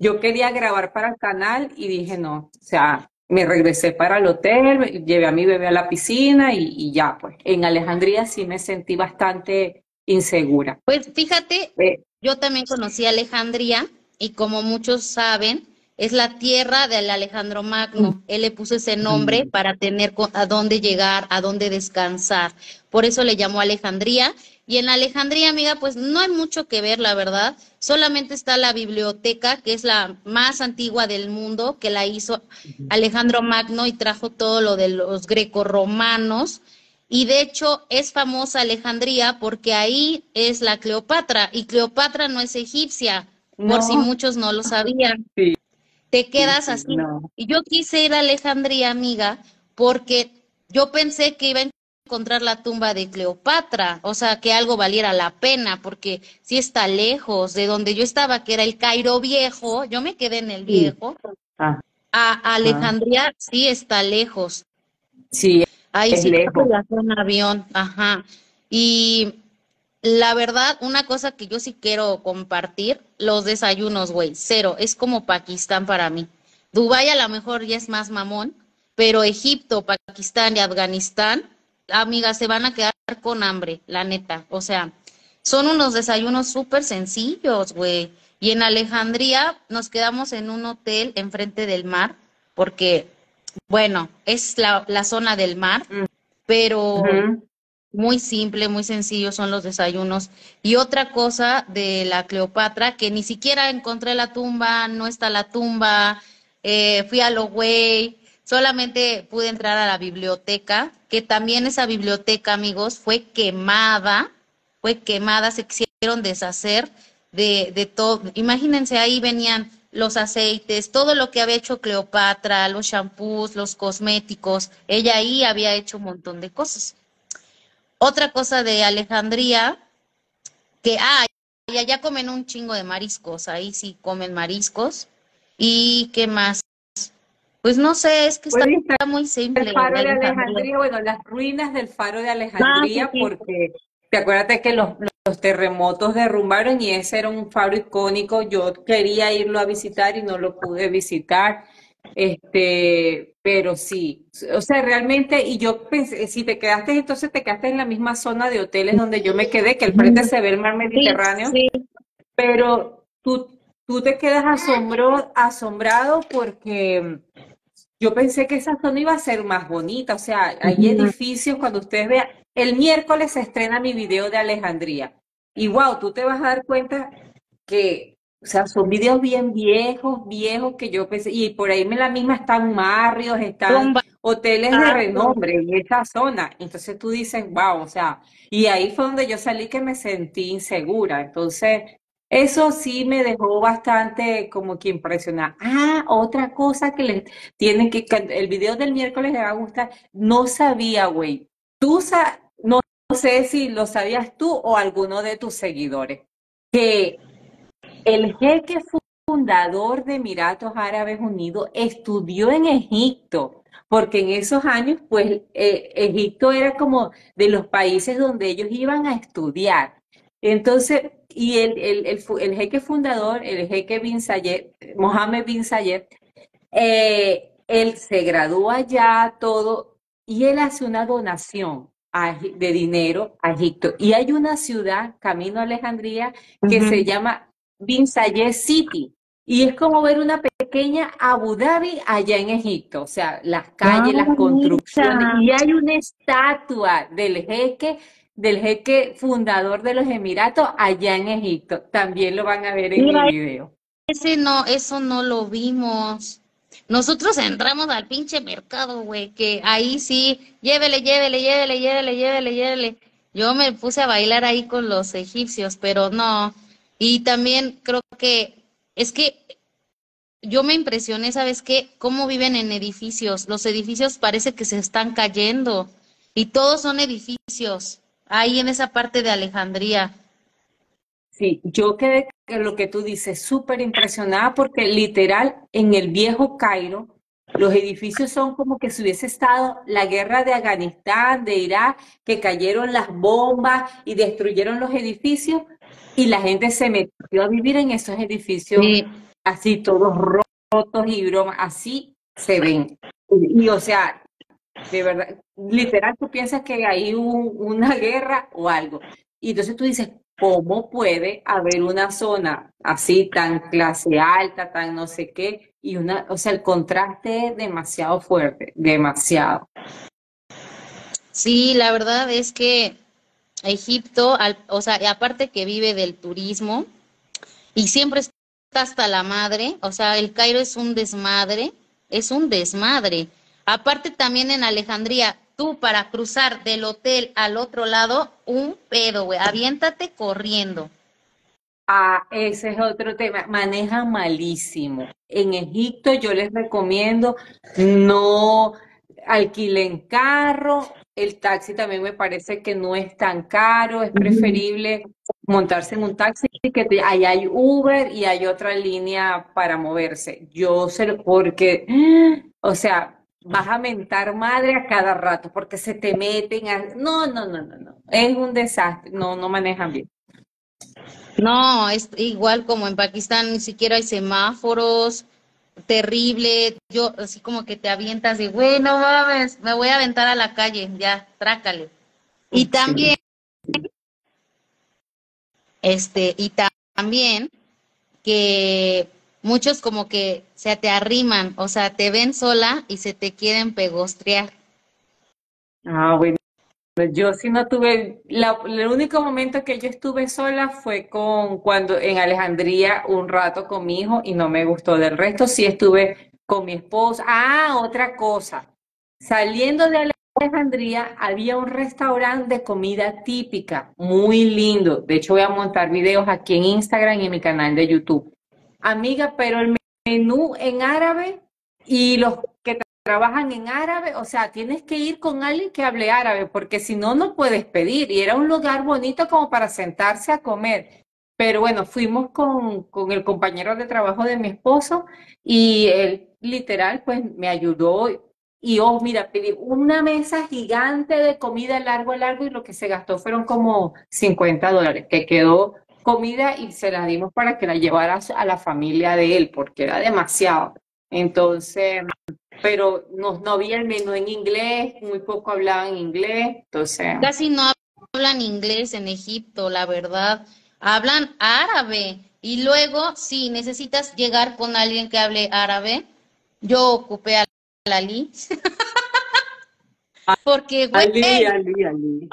yo quería grabar para el canal y dije no, o sea, me regresé para el hotel, llevé a mi bebé a la piscina y, ya, pues. En Alejandría sí me sentí bastante insegura. Pues fíjate, eh, yo también conocí Alejandría y como muchos saben, es la tierra del Alejandro Magno. Mm. Él le puso ese nombre mm. para tener a dónde llegar, a dónde descansar. Por eso le llamó Alejandría. Y en Alejandría, amiga, pues no hay mucho que ver, la verdad. Solamente está la biblioteca, que es la más antigua del mundo, que la hizo Alejandro Magno y trajo todo lo de los grecorromanos. Y de hecho es famosa Alejandría porque ahí es la Cleopatra y Cleopatra no es egipcia, por si muchos no lo sabían. [LAUGHS] Sí te quedas así. Y yo quise ir a Alejandría, amiga, porque yo pensé que iba a encontrar la tumba de Cleopatra, o sea, que algo valiera la pena, porque si está lejos de donde yo estaba, que era el Cairo viejo, yo me quedé en el viejo. Ah. A Alejandría sí está lejos. Sí, Ahí sí lejos. un avión, ajá. Y la verdad, una cosa que yo sí quiero compartir, los desayunos, güey, cero, es como Pakistán para mí. Dubái a lo mejor ya es más mamón, pero Egipto, Pakistán y Afganistán, amigas, se van a quedar con hambre, la neta. O sea, son unos desayunos súper sencillos, güey. Y en Alejandría nos quedamos en un hotel enfrente del mar, porque, bueno, es la, zona del mar, mm. pero muy simple, muy sencillo son los desayunos. Y otra cosa de la Cleopatra, que ni siquiera encontré la tumba, no está la tumba, eh, fui a lo güey, solamente pude entrar a la biblioteca, que también esa biblioteca, amigos, fue quemada, fue quemada, se quisieron deshacer de, de todo. Imagínense, ahí venían los aceites, todo lo que había hecho Cleopatra, los shampoos, los cosméticos, ella ahí había hecho un montón de cosas. Otra cosa de Alejandría, que, ah, y allá comen un chingo de mariscos, ahí sí comen mariscos. ¿Y qué más? Pues no sé, es que está, muy simple. El faro de Alejandría, bueno, las ruinas del faro de Alejandría, ah, porque te acuerdas que los, los, terremotos derrumbaron y ese era un faro icónico. Yo quería irlo a visitar y no lo pude visitar. Este, pero sí, o sea, realmente, y yo pensé, si te quedaste, entonces te quedaste en la misma zona de hoteles donde yo me quedé, que al frente se ve el mar Mediterráneo, pero tú, tú te quedas asombro, asombrado porque yo pensé que esa zona iba a ser más bonita, o sea, hay edificios, cuando ustedes vean, el miércoles se estrena mi video de Alejandría, y wow, tú te vas a dar cuenta que o sea, son videos bien viejos, viejos que yo pensé, y por ahí en la misma están barrios, están hoteles de renombre en esa zona. Entonces tú dices, wow, o sea, y ahí fue donde yo salí que me sentí insegura. Entonces, eso sí me dejó bastante como que impresionada. Ah, otra cosa que les tienen que, el video del miércoles les va a gustar, no sabía, güey. Tú no sé si lo sabías tú o alguno de tus seguidores, que el jeque fundador de Emiratos Árabes Unidos estudió en Egipto, porque en esos años, pues, eh, Egipto era como de los países donde ellos iban a estudiar. Entonces, y el, el, jeque fundador, el jeque bin Zayed, Mohammed bin Zayed, eh, él se graduó allá, todo, y él hace una donación de dinero a Egipto. Y hay una ciudad, camino a Alejandría, que se llama Bin Zayed City. Y es como ver una pequeña Abu Dhabi allá en Egipto, o sea, las calles, las construcciones. Y hay una estatua del jeque, del jeque fundador de los Emiratos allá en Egipto. También lo van a ver en el video. Ese no, eso no lo vimos. Nosotros entramos al pinche mercado, güey, que ahí sí, llévele, llévele, llévele, llévele, llévele, llévele. Yo me puse a bailar ahí con los egipcios, pero no, y también creo que es que yo me impresioné, ¿sabes qué? Cómo viven en edificios. Los edificios parece que se están cayendo y todos son edificios ahí en esa parte de Alejandría. Sí, yo quedé, lo que tú dices, súper impresionada porque literal en el viejo Cairo los edificios son como que si hubiese estado la guerra de Afganistán, de Irak, que cayeron las bombas y destruyeron los edificios y la gente se metió a vivir en esos edificios así todos rotos y bromas, así se ven. Y, o sea, de verdad, literal tú piensas que hay una [LAUGHS] guerra o algo. Y entonces tú dices, ¿cómo puede haber una zona así tan clase alta, tan no sé qué? Y una, o sea, el contraste es demasiado fuerte, demasiado. Sí, la verdad es que Egipto, o sea, aparte que vive del turismo y siempre está hasta la madre, o sea, el Cairo es un desmadre, es un desmadre. Aparte también en Alejandría, tú para cruzar del hotel al otro lado, un pedo, güey, aviéntate corriendo. Ah, ese es otro tema. Manejan malísimo. En Egipto yo les recomiendo no alquilen carro. El taxi también me parece que no es tan caro. Es preferible montarse en un taxi que ahí hay Uber y hay otra línea para moverse. Yo sé, porque, o sea, vas a mentar madre a cada rato porque se te meten a... No, no, no, no, no. Es un desastre. No, no manejan bien. No, es igual como en Pakistán, ni siquiera hay semáforos, terrible. Yo, así como que te avientas de, güey, no mames, me voy a aventar a la calle, ya, trácale. Y también, este, y también que muchos como que se te arriman, o sea, te ven sola y se te quieren pegostrear. Ah, bueno. Yo sí no tuve, el único momento que yo estuve sola fue con cuando en Alejandría un rato con mi hijo y no me gustó. Del resto sí estuve con mi esposa. Ah, otra cosa. Saliendo de Alejandría había un restaurante de comida típica, muy lindo. De hecho voy a montar videos aquí en Instagram y en mi canal de YouTube. Amiga, pero el menú en árabe y los que trabajan en árabe, o sea, tienes que ir con alguien que hable árabe, porque si no, no puedes pedir. Y era un lugar bonito como para sentarse a comer. Pero bueno, fuimos con, con el compañero de trabajo de mi esposo y él literal, pues me ayudó. Y oh, mira, pedí una mesa gigante de comida largo, largo, y lo que se gastó fueron como 50 dólares, que quedó comida y se la dimos para que la llevara a la familia de él, porque era demasiado. Entonces, pero no, no había el menú en inglés, muy poco hablaban inglés, entonces... Casi no hablan inglés en Egipto, la verdad. Hablan árabe. Y luego, si necesitas llegar con alguien que hable árabe, yo ocupé a Lali. [LAUGHS] Porque, güey. Ali, Ali, Ali.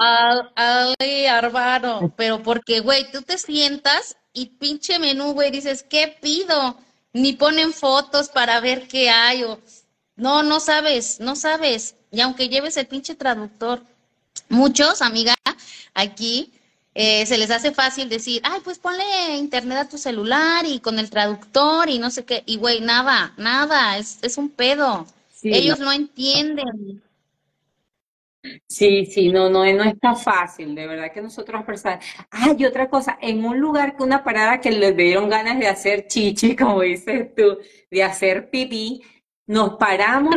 Ali, hermano. Pero porque, güey, tú te sientas y pinche menú, güey, dices, ¿qué pido? Ni ponen fotos para ver qué hay. O... No, no sabes, no sabes. Y aunque lleves el pinche traductor, muchos, amiga, aquí eh, se les hace fácil decir, ay, pues ponle internet a tu celular y con el traductor y no sé qué. Y, güey, nada, nada, es, es un pedo. Ellos no entienden. Sí, sí, no, no, no está fácil, de verdad que nosotros personas. Ah, y otra cosa, en un lugar que una parada que les dieron ganas de hacer chichi, [LAUGHS] como dices tú, de hacer pipí, nos paramos.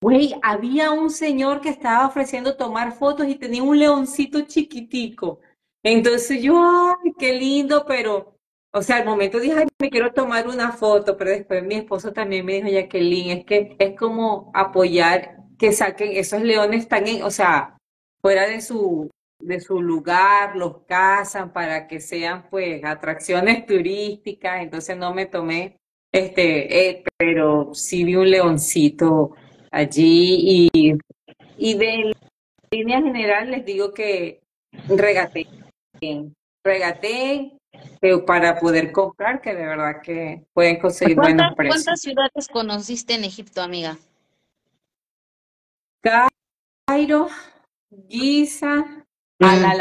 Güey, había un señor que estaba ofreciendo tomar fotos y tenía un leoncito chiquitico. Entonces yo, ay, qué lindo, pero, o sea, al momento dije, ay, me quiero tomar una foto, pero después mi esposo también me dijo, Jacqueline, es que es como apoyar que saquen esos leones están en, o sea, fuera de su de su lugar, los cazan para que sean pues atracciones turísticas, entonces no me tomé este, eh, pero sí vi un leoncito allí y, y de línea general les digo que regaté, regaté para poder comprar, que de verdad que pueden conseguir buenos precios. ¿Cuántas ciudades conociste en Egipto, amiga? Cairo, Giza, mm. Al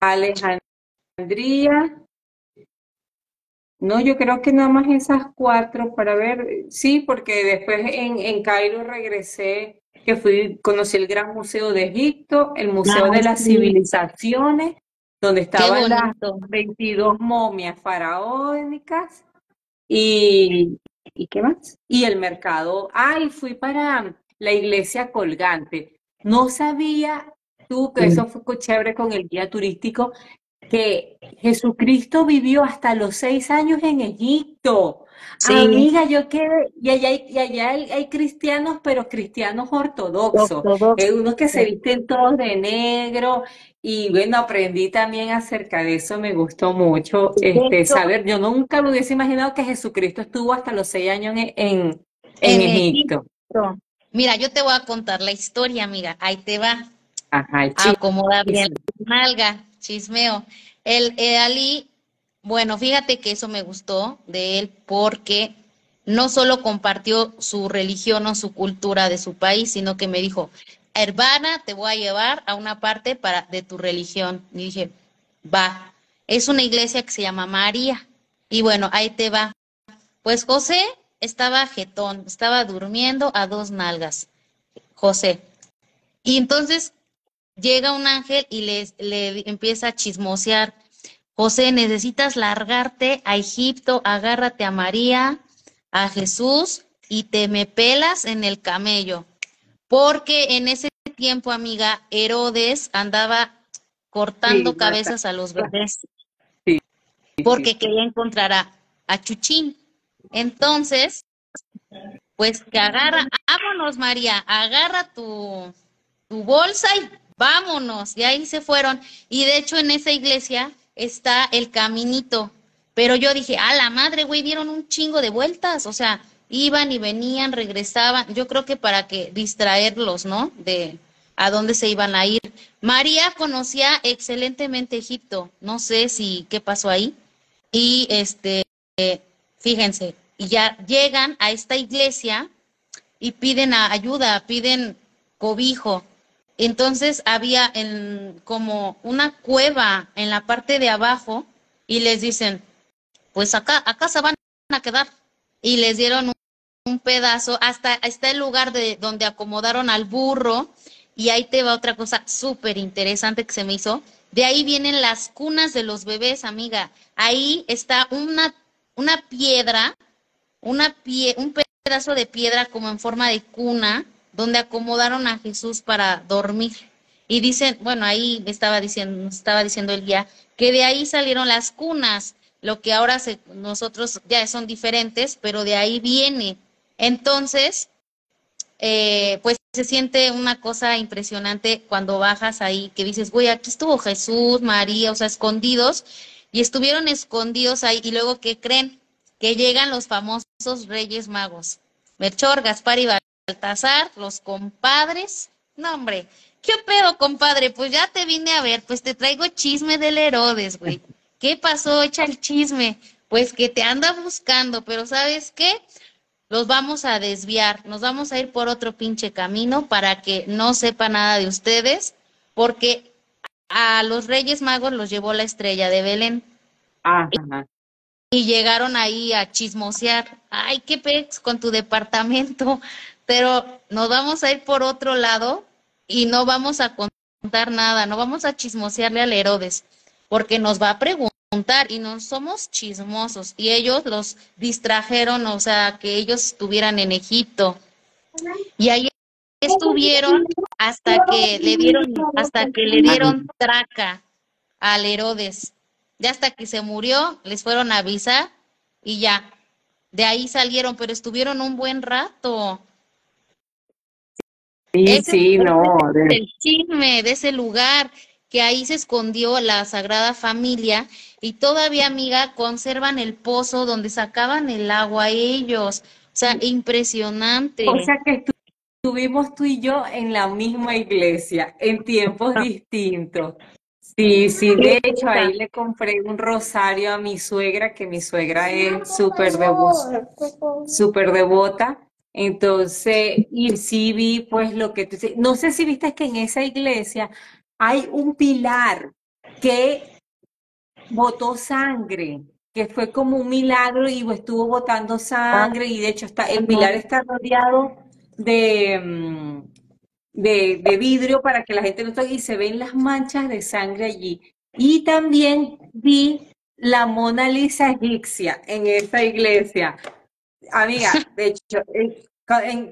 Alejandría. No, yo creo que nada más esas cuatro para ver, sí, porque después en, en Cairo regresé, que fui, conocí el Gran Museo de Egipto, el Museo ah, de las Civilizaciones, donde estaban las 22 momias faraónicas y, ¿y qué más? Y el mercado. Ah, y fui para la iglesia colgante. No sabía tú que eso fue chévere con el guía turístico, que Jesucristo vivió hasta los seis años en Egipto. Amiga, yo quedé, y allá hay, y allá hay, cristianos, pero cristianos ortodoxos, hay unos que se visten todos de negro, y bueno, aprendí también acerca de eso, me gustó mucho este, saber, yo nunca me hubiese imaginado que Jesucristo estuvo hasta los seis años en, en, Egipto. Mira, yo te voy a contar la historia, amiga, ahí te va. Ajá, Acomoda bien la nalga, chismeo. El, el Ali bueno, fíjate que eso me gustó de él porque no solo compartió su religión o su cultura de su país, sino que me dijo, hermana, te voy a llevar a una parte para, de tu religión. Y dije, va, es una iglesia que se llama María. Y bueno, ahí te va. Pues José estaba jetón, estaba durmiendo a dos nalgas, José. Y entonces llega un ángel y le, le empieza a chismosear José, necesitas largarte a Egipto, agárrate a María, a Jesús y te me pelas en el camello. Porque en ese tiempo, amiga, Herodes andaba cortando cabezas a los bebés. porque quería encontrar a, Chuchín. Entonces, pues que agarra, vámonos María, agarra tu, tu bolsa y vámonos. Y ahí se fueron. Y de hecho en esa iglesia está el caminito. Pero yo dije, a la madre, güey, dieron un chingo de vueltas. O sea, iban y venían, regresaban. Yo creo que para que distraerlos, ¿no? De a dónde se iban a ir. María conocía excelentemente Egipto. No sé si qué pasó ahí. Y este, fíjense, y ya llegan a esta iglesia y piden ayuda, piden cobijo. Entonces había en, como una cueva en la parte de abajo y les dicen, pues acá, acá se van a quedar. Y les dieron un, pedazo, hasta está el lugar de donde acomodaron al burro. Y ahí te va otra cosa súper interesante que se me hizo. De ahí vienen las cunas de los bebés, amiga. Ahí está una, una piedra, una pie, un pedazo de piedra como en forma de cuna donde acomodaron a Jesús para dormir. Y dicen, bueno, ahí estaba diciendo, estaba diciendo el guía, que de ahí salieron las cunas, lo que ahora se, nosotros ya son diferentes, pero de ahí viene. Entonces, eh, pues se siente una cosa impresionante cuando bajas ahí, que dices, güey, aquí estuvo Jesús, María, o sea, escondidos, y estuvieron escondidos ahí, y luego, ¿qué creen? Que llegan los famosos Reyes Magos, Melchor, Gaspar y Baltasar, los compadres. No, hombre, ¿qué pedo, compadre? Pues ya te vine a ver, pues te traigo chisme del Herodes, güey. ¿Qué pasó? Echa el chisme. Pues que te anda buscando, pero ¿sabes qué? Los vamos a desviar, nos vamos a ir por otro pinche camino para que no sepa nada de ustedes, porque a los Reyes Magos los llevó la estrella de Belén. Ajá. Y llegaron ahí a chismosear. Ay, qué pex con tu departamento pero nos vamos a ir por otro lado y no vamos a contar nada, no vamos a chismosearle al Herodes, porque nos va a preguntar y no somos chismosos y ellos los distrajeron, o sea, que ellos estuvieran en Egipto. Y ahí estuvieron hasta que le dieron hasta que le dieron traca al Herodes. Ya hasta que se murió, les fueron a avisar y ya. De ahí salieron, pero estuvieron un buen rato. Sí, sí, no. El chisme de ese lugar que ahí se escondió la Sagrada Familia y todavía, amiga, conservan el pozo donde sacaban el agua ellos. O sea, impresionante. O sea que estuvimos tú y yo en la misma iglesia, en tiempos [LAUGHS] distintos. Sí, sí, de hecho ahí le compré un rosario a mi suegra, que mi suegra es súper devota, súper devota. Entonces, y sí vi pues lo que tú no sé si viste que en esa iglesia hay un pilar que botó sangre, que fue como un milagro y estuvo botando sangre y de hecho está, el pilar está rodeado de, mm, de, de vidrio para que la gente no toque y se ven las manchas de sangre allí. Y también vi la Mona Lisa egipcia en esa iglesia. Amiga, [LAUGHS] de hecho,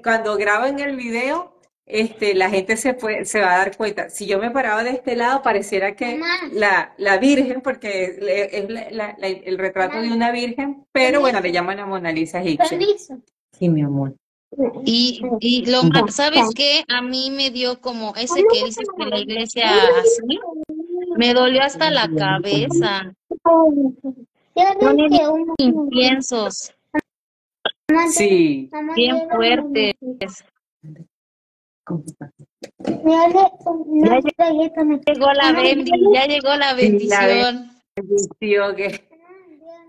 cuando graban el video, este, la gente se puede, se va a dar cuenta. Si yo me paraba de este lado, pareciera que la, la Virgen, porque es la- la- la- el retrato de una Virgen, pero bueno, le llaman a Mona Lisa egipcia. Sí, mi amor. Y, y lo más, ¿sabes qué? A mí me dio como ese que dices que la iglesia así, me dolió hasta la cabeza. Inciensos, Sí. bien fuertes. me- Llegó la bendi, ya llegó la bendición. Bendición que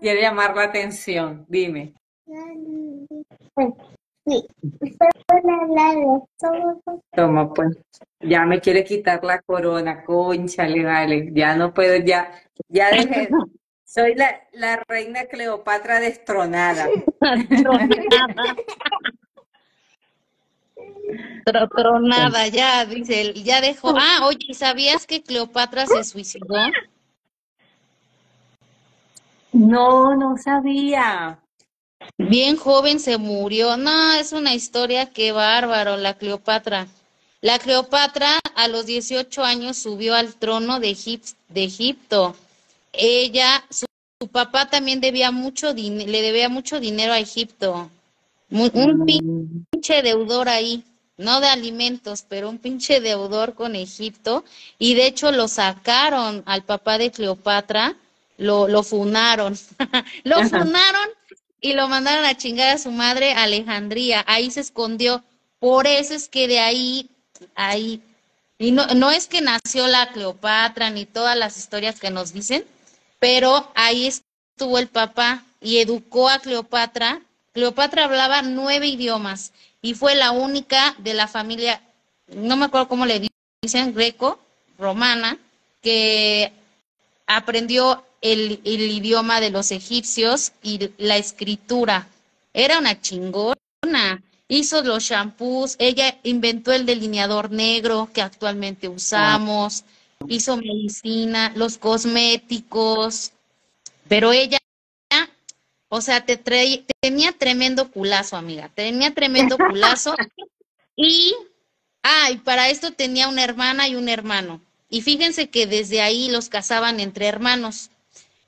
quiere llamar la atención. Dime. Sí. Toma, pues. Ya me quiere quitar la corona, conchale, vale. Ya no puedo, ya, ya dejé. Soy la, la reina Cleopatra destronada. Tronada. Tro- Tronada, ya, dice ya dejó. Ah, oye, ¿sabías que Cleopatra se suicidó? No, no sabía. Bien joven se murió. No, es una historia que bárbaro, la Cleopatra. La Cleopatra a los 18 años subió al trono de, Egip- de Egipto. Ella, su, su papá también debía mucho le debía mucho dinero a Egipto. Un pinche deudor ahí, no de alimentos, pero un pinche deudor con Egipto. Y de hecho lo sacaron al papá de Cleopatra, lo, lo funaron. [LAUGHS] lo funaron y lo mandaron a chingar a su madre Alejandría. Ahí se escondió. Por eso es que de ahí, ahí. Y no, no es que nació la Cleopatra ni todas las historias que nos dicen, pero ahí estuvo el papá y educó a Cleopatra. Cleopatra hablaba nueve idiomas y fue la única de la familia, no me acuerdo cómo le dicen, greco, romana, que aprendió el, el idioma de los egipcios y la escritura. Era una chingona. Hizo los shampoos, ella inventó el delineador negro que actualmente usamos, hizo medicina, los cosméticos, pero ella, o sea, te trae- tenía tremendo culazo, amiga, tenía tremendo culazo [LAUGHS] y, ah, y para esto tenía una hermana y un hermano. Y fíjense que desde ahí los casaban entre hermanos.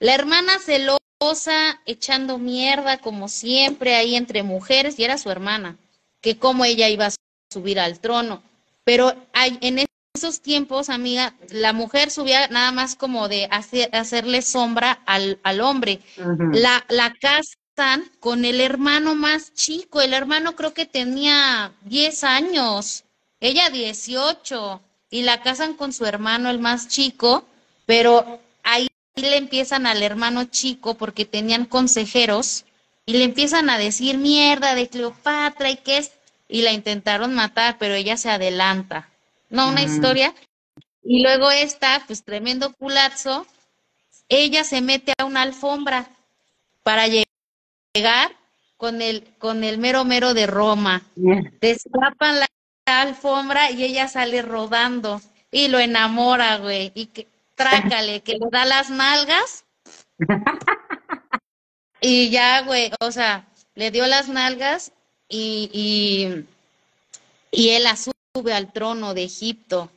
La hermana celosa, echando mierda como siempre ahí entre mujeres, y era su hermana, que como ella iba a subir al trono. Pero hay, en esos tiempos, amiga, la mujer subía nada más como de hacer, hacerle sombra al, al hombre. La, la casan con el hermano más chico. El hermano creo que tenía 10 años, ella 18, y la casan con su hermano, el más chico, pero ahí le empiezan al hermano chico porque tenían consejeros y le empiezan a decir mierda de Cleopatra y qué es, y la intentaron matar, pero ella se adelanta. No, una Mm. historia. Y luego esta, pues tremendo culazo, ella se mete a una alfombra para lle- llegar con el, con el mero mero de Roma. Destapan la alfombra y ella sale rodando y lo enamora, güey. Y que trácale, que le da las nalgas. [LAUGHS] Y ya, güey, o sea, le dio las nalgas y, y, y él la sube al trono de Egipto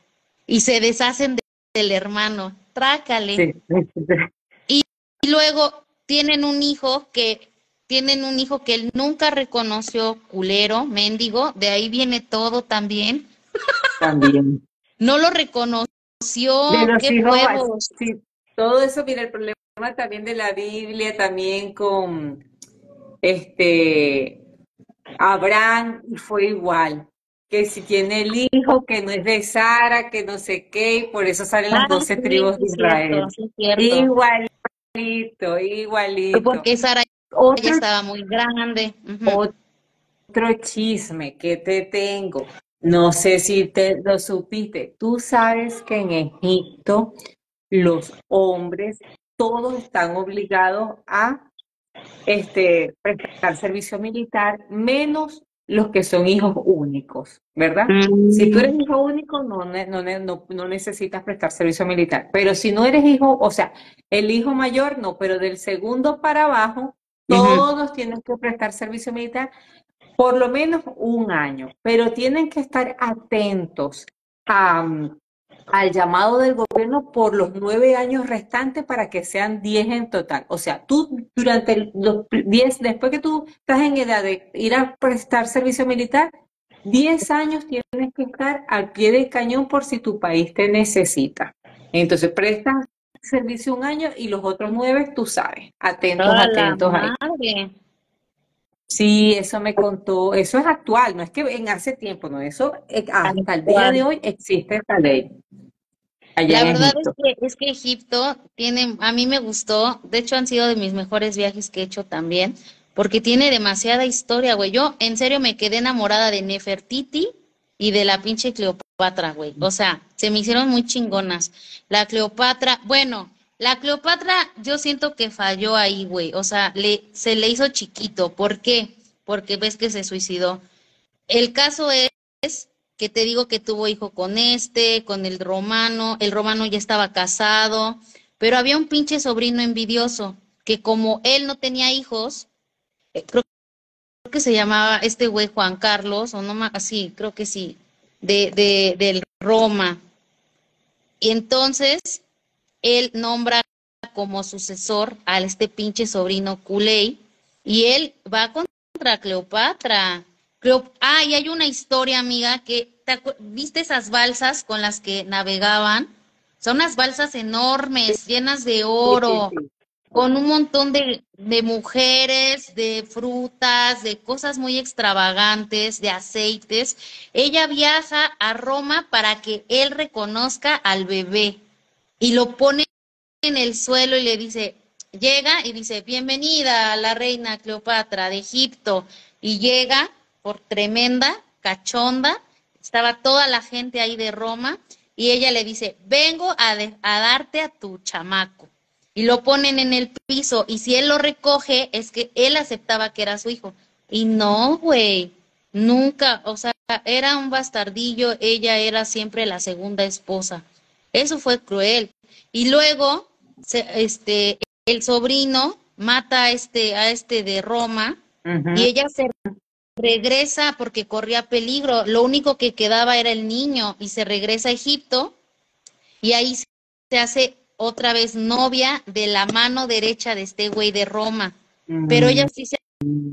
y se deshacen de- del hermano. Trácale. Y luego tienen un hijo que tienen un hijo que él nunca reconoció culero, mendigo, de ahí viene todo también. También. [LAUGHS] No lo reconoció, De los qué hijos, huevos. sí, todo eso, mira, el problema también de la Biblia, también con este Abraham, fue igual, que si tiene el hijo que no es de Sara, que no sé qué, y por eso salen las Ah, doce sí, tribus de Israel. cierto, sí. Igualito, igualito. Porque Sara ya Otro, estaba muy grande. Otro chisme que te tengo, no sé si te lo supiste, tú sabes que en Egipto los hombres todos están obligados a este, prestar servicio militar, menos los que son hijos únicos, ¿verdad? Si tú eres hijo único, no, no, no, no necesitas prestar servicio militar. Pero si no eres hijo, o sea, el hijo mayor no, pero del segundo para abajo, todos tienen que prestar servicio militar. Por lo menos un año, pero tienen que estar atentos a, al llamado del gobierno por los nueve años restantes para que sean diez en total. O sea, tú durante los diez, después que tú estás en edad de ir a prestar servicio militar, diez años tienes que estar al pie del cañón por si tu país te necesita. Entonces prestas servicio un año y los otros nueve, tú sabes, atentos, atentos ahí. Sí, eso me contó, eso es actual, no es que en hace tiempo, no, eso eh, hasta el día de hoy existe esta ley. La verdad es que, es que Egipto tiene, a mí me gustó, de hecho han sido de mis mejores viajes que he hecho también, porque tiene demasiada historia, güey. Yo en serio me quedé enamorada de Nefertiti y de la pinche Cleopatra, güey. O sea, se me hicieron muy chingonas. La Cleopatra, bueno, la Cleopatra yo siento que falló ahí, güey. O sea, le, se le hizo chiquito. ¿Por qué? Porque ves que se suicidó. El caso es que te digo que tuvo hijo con este, con el romano. El romano ya estaba casado, pero había un pinche sobrino envidioso que como él no tenía hijos, eh, creo que se llamaba este güey Juan Carlos, o no más, así, creo que sí, de, de, del Roma. Y entonces él nombra como sucesor a este pinche sobrino Culey y él va contra Cleopatra. ah, y hay una historia, amiga, que ¿viste esas balsas con las que navegaban? Son unas balsas enormes, llenas de oro, con un montón de, de mujeres, de frutas, de cosas muy extravagantes, de aceites. Ella viaja a Roma para que él reconozca al bebé y lo pone en el suelo y le dice, llega y dice, bienvenida a la reina Cleopatra de Egipto. Y llega por tremenda, cachonda, estaba toda la gente ahí de Roma y ella le dice, vengo a, a darte a tu chamaco. Y lo ponen en el piso y si él lo recoge es que él aceptaba que era su hijo. Y no, güey, nunca, o sea, era un bastardillo, ella era siempre la segunda esposa. Eso fue cruel. Y luego, este, el sobrino mata a este, a este de Roma y ella se regresa porque corría peligro. Lo único que quedaba era el niño y se regresa a Egipto y ahí se hace otra vez novia de la mano derecha de este güey de Roma. Pero ella sí se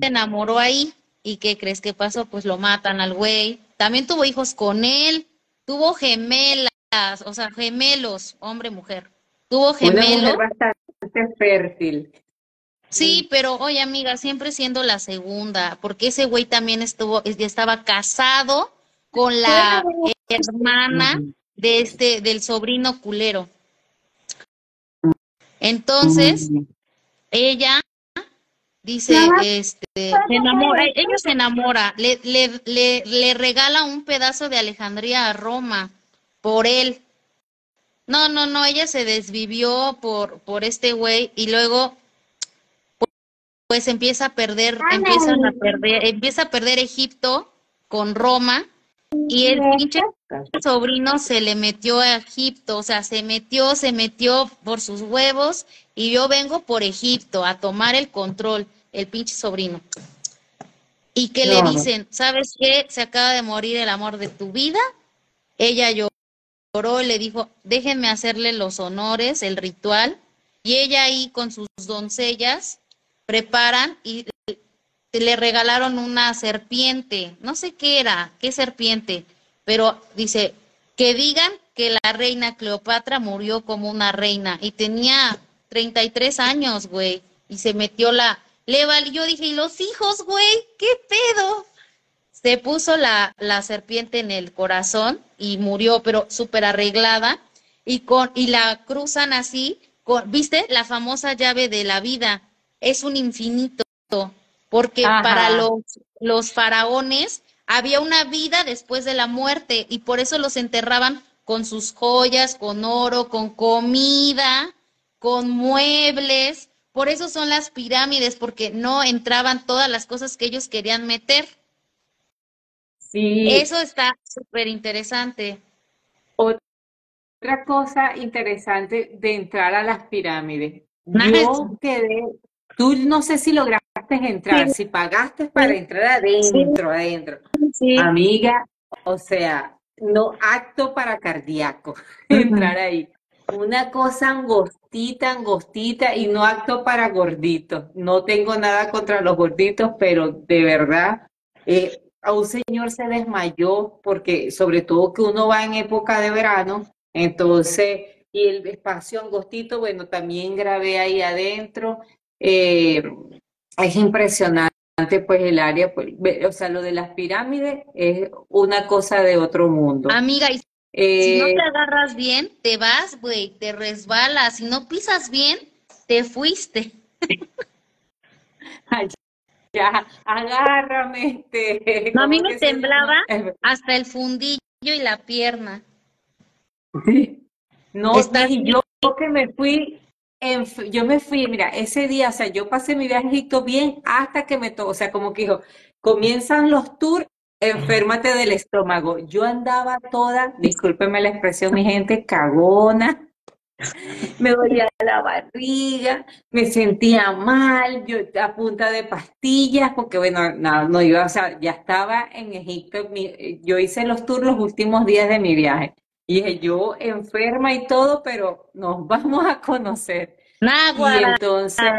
enamoró ahí. ¿Y qué crees que pasó? Pues lo matan al güey. También tuvo hijos con él. Tuvo gemelas o sea, gemelos, hombre-mujer. Tuvo gemelos. bastante fértil. Sí, pero oye, amiga, siempre siendo la segunda, porque ese güey también estuvo, estaba casado con la hermana de este, del sobrino culero. Entonces, ella dice, este, se enamora, ella se enamora, le, le, le, le regala un pedazo de Alejandría a Roma por él. No, no, no, ella se desvivió por, por este güey y luego pues empieza a perder, empiezan a perder, empieza a perder Egipto con Roma y el pinche sobrino se le metió a Egipto, o sea, se metió, se metió por sus huevos y yo vengo por Egipto a tomar el control, el pinche sobrino. Y que le dicen, ¿sabes qué? Se acaba de morir el amor de tu vida. Ella yo y le dijo, déjenme hacerle los honores, el ritual, y ella ahí con sus doncellas preparan y le regalaron una serpiente, no sé qué era, qué serpiente, pero dice, que digan que la reina Cleopatra murió como una reina y tenía 33 años, güey, y se metió la... Le yo dije, ¿y los hijos, güey? ¿Qué pedo? Se puso la, la serpiente en el corazón y murió, pero súper arreglada, y, con, y la cruzan así, con, ¿viste? La famosa llave de la vida, es un infinito, porque para los, los faraones había una vida después de la muerte, y por eso los enterraban con sus joyas, con oro, con comida, con muebles, por eso son las pirámides, porque no entraban todas las cosas que ellos querían meter. Eso está súper interesante. Otra cosa interesante de entrar a las pirámides. Yo quedé, tú no sé si lograste entrar, si pagaste para entrar adentro, adentro. Sí. Amiga, o sea, no acto para cardíaco [LAUGHS] entrar ahí. Una cosa angostita, angostita y no acto para gorditos. No tengo nada contra los gorditos, pero de verdad, eh, a un señor se desmayó porque sobre todo que uno va en época de verano, entonces, y el espacio angostito, bueno, también grabé ahí adentro. Eh, es impresionante, pues el área, pues, o sea, lo de las pirámides es una cosa de otro mundo. Amiga, y si no Eh, te agarras bien, te vas, güey, te resbalas. Si no pisas bien, te fuiste. ay, [LAUGHS] [LAUGHS] ya, agárrame, este, No, a mí ¿cómo me temblaba [LAUGHS] hasta el fundillo y la pierna. Sí. No, y yo que me fui, en, yo me fui, mira, ese día, o sea, yo pasé mi viaje a Egipto bien hasta que me tocó, o sea, como que dijo, comienzan los tours, enférmate del estómago. Yo andaba toda, discúlpeme la expresión, mi gente, cagona, me dolía la barriga, me sentía mal, yo a punta de pastillas, porque bueno, no, no iba, o sea, ya estaba en Egipto, mi- yo hice los tours los últimos días de mi viaje. Y dije, yo enferma y todo, pero nos [LAUGHS] vamos a conocer. Y entonces,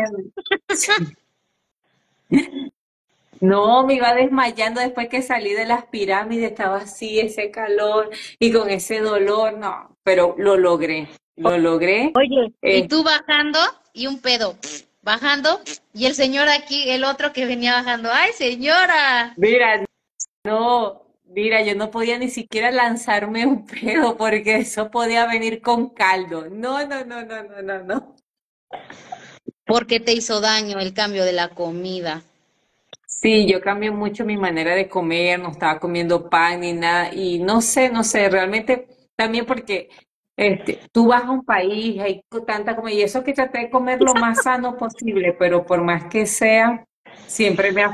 [LAUGHS] no, me iba desmayando después que salí de las pirámides, estaba así, ese calor y con ese dolor, no, pero lo logré, lo logré. Oye, Y Eh, tú bajando y un pedo. Bajando y el señor aquí, el otro que venía bajando. ¡Ay, señora! Mira, no, mira, yo no podía ni siquiera lanzarme un pedo porque eso podía venir con caldo. No, no, no, no, no, no, no. Porque te hizo daño el cambio de la comida. Sí, yo cambié mucho mi manera de comer, no estaba comiendo pan ni nada, y no sé, no sé, realmente también porque este, tú vas a un país, hay tanta comida, y eso que traté de comer lo más sano posible, pero por más que sea, siempre me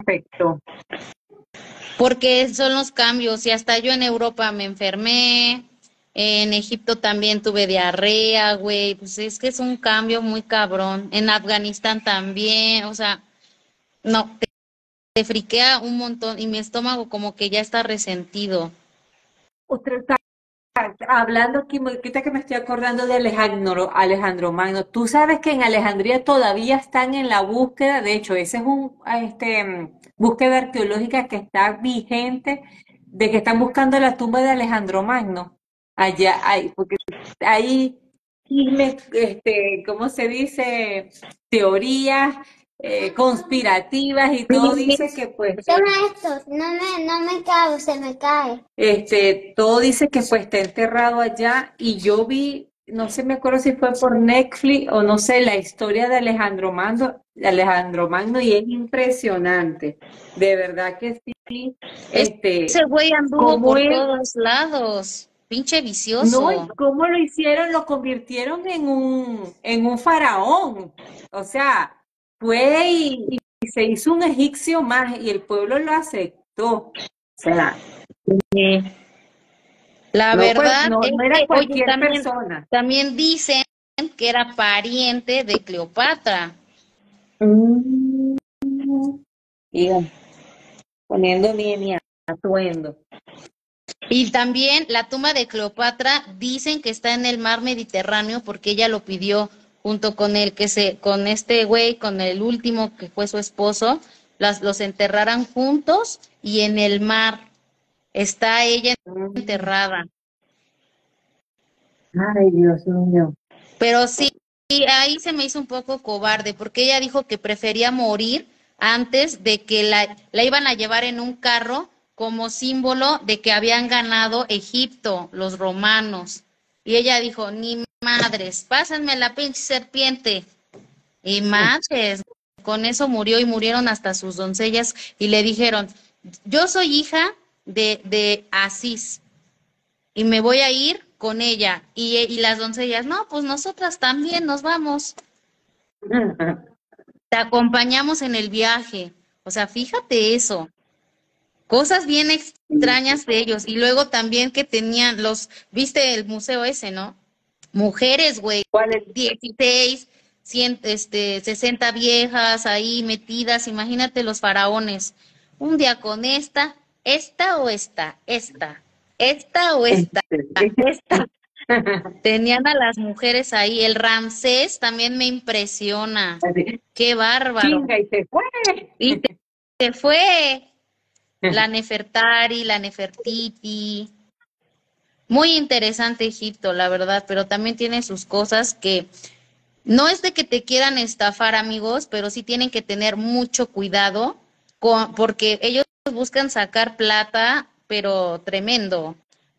afectó. Porque son los cambios. Y hasta yo en Europa me enfermé. En Egipto también tuve diarrea, güey. Pues es que es un cambio muy cabrón. En Afganistán también. O sea, no, te, te friquea un montón. Y mi estómago como que ya está resentido. Otra- Hablando aquí, que me estoy acordando de Alejandro, Alejandro Magno, tú sabes que en Alejandría todavía están en la búsqueda, de hecho, esa es un, este, mm, búsqueda arqueológica que está vigente, de que están buscando la tumba de Alejandro Magno. Allá hay, porque hay este, ¿cómo se dice? Teorías eh, conspirativas y todo dice que pues Toma esto, no me, no me cae, se me cae. este, todo dice que pues está enterrado allá y yo vi, no sé, me acuerdo si fue por Netflix o no sé, la historia de Alejandro Magno, de Alejandro Magno y es impresionante, de verdad que sí, este, Ese güey anduvo ¿cómo por es? todos lados. Pinche no, vicioso. y cómo lo hicieron, lo convirtieron en un, en un faraón, o sea, fue y, y se hizo un egipcio más y el pueblo lo aceptó, o sea, La no, pues, verdad no, es no era que, oye, cualquier también, persona. también dicen que era pariente de Cleopatra. Mm. Poniendo mi, mi atuendo. Y también la tumba de Cleopatra dicen que está en el mar Mediterráneo porque ella lo pidió junto con el que se, con este güey, con el último que fue su esposo, las, los enterraran juntos y en el mar está ella enterrada. Ay, Dios mío. Pero sí, ahí se me hizo un poco cobarde, porque ella dijo que prefería morir antes de que la, la iban a llevar en un carro como símbolo de que habían ganado Egipto, los romanos. Y ella dijo, ni madres, pásenme la pinche serpiente. Y madres, con eso murió y murieron hasta sus doncellas y le dijeron, yo soy hija de, de Asís y me voy a ir con ella. Y, y las doncellas, no, pues nosotras también nos vamos. [LAUGHS] Te acompañamos en el viaje. O sea, fíjate eso. Cosas bien extrañas de ellos. Y luego también que tenían los, viste el museo ese, ¿no? Mujeres, güey, ¿Cuál es? 16, cien- este, 60 viejas ahí metidas, imagínate los faraones. Un día con esta, esta o esta, esta, esta o esta, [LAUGHS] esta. Tenían a las mujeres ahí. El Ramsés también me impresiona. Así, Qué bárbaro. Y se fue. Y te- se fue la Nefertari, la Nefertiti. Muy interesante Egipto, la verdad, pero también tiene sus cosas que no es de que te quieran estafar, amigos, pero sí tienen que tener mucho cuidado con, porque ellos buscan sacar plata, pero tremendo.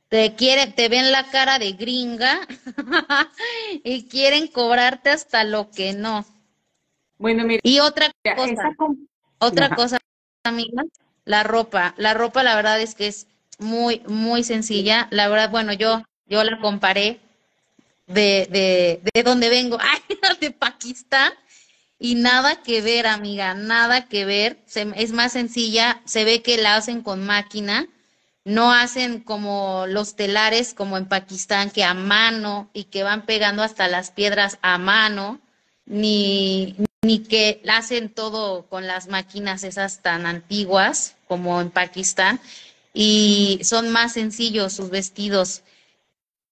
Te quieren, te ven la cara de gringa [LAUGHS] y quieren cobrarte hasta lo que no. Bueno, mira, Y otra cosa, otra Ajá. cosa, amiga, la ropa. La ropa, la verdad es que es muy, muy sencilla. La verdad, bueno, yo, yo la comparé de, de, de donde vengo, [LAUGHS] ay, de Pakistán, y nada que ver, amiga, nada que ver. Se- es más sencilla, se ve que la hacen con máquina, no hacen como los telares como en Pakistán, que a mano y que van pegando hasta las piedras a mano, ni, ni que hacen todo con las máquinas esas tan antiguas como en Pakistán, y son más sencillos sus vestidos.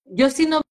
yo sí no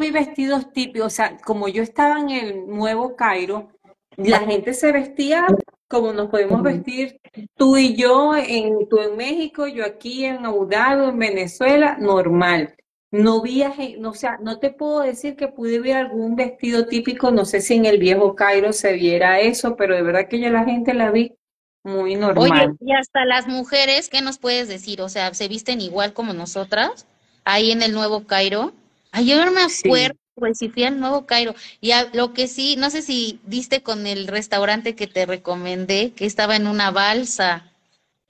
vi vestidos típicos, o sea, como yo estaba en el Nuevo Cairo, la gente se vestía como nos podemos vestir tú y yo, en, tú en México, yo aquí en Abu Dhabi, en Venezuela, normal. No vi, no, o sea, no te puedo decir que pude ver algún vestido típico, no sé si en el viejo Cairo se viera eso, pero de verdad que yo la gente la vi muy Oye, normal. y hasta las mujeres, ¿qué nos puedes decir? O sea, ¿se visten igual como nosotras? Ahí en el Nuevo Cairo. Ay, yo no me Sí. acuerdo, pues si fui al Nuevo Cairo. Y a- lo que sí, no sé si diste con el restaurante que te recomendé, que estaba en una balsa.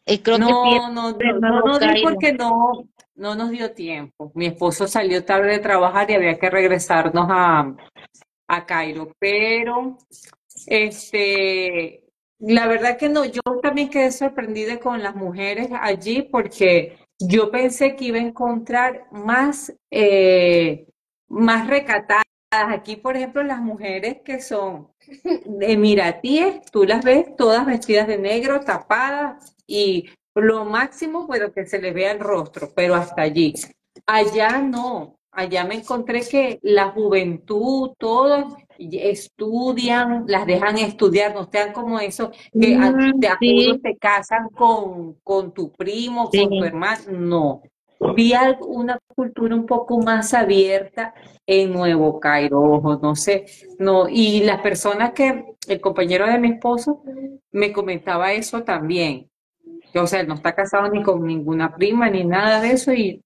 Y creo que fui No, no, no, no, no di porque no, no nos dio tiempo. Mi esposo salió tarde de trabajar y había que regresarnos a, a Cairo, pero este, la verdad que no, yo también quedé sorprendida con las mujeres allí porque yo pensé que iba a encontrar más, eh, más recatadas. Aquí, por ejemplo, las mujeres que son emiratíes, tú las ves todas vestidas de negro, tapadas y lo máximo, bueno, que se les vea el rostro, pero hasta allí. Allá no, allá me encontré que la juventud, todos estudian, las dejan estudiar, no sean como eso, que a- Mm, te, a sí. juro te casan con, con tu primo, Sí. con tu hermano, no. Vi una cultura un poco más abierta en Nuevo Cairo, ojo, no sé, no, y las personas que, el compañero de mi esposo me comentaba eso también, que, o sea, él no está casado ni con ninguna prima ni nada de eso y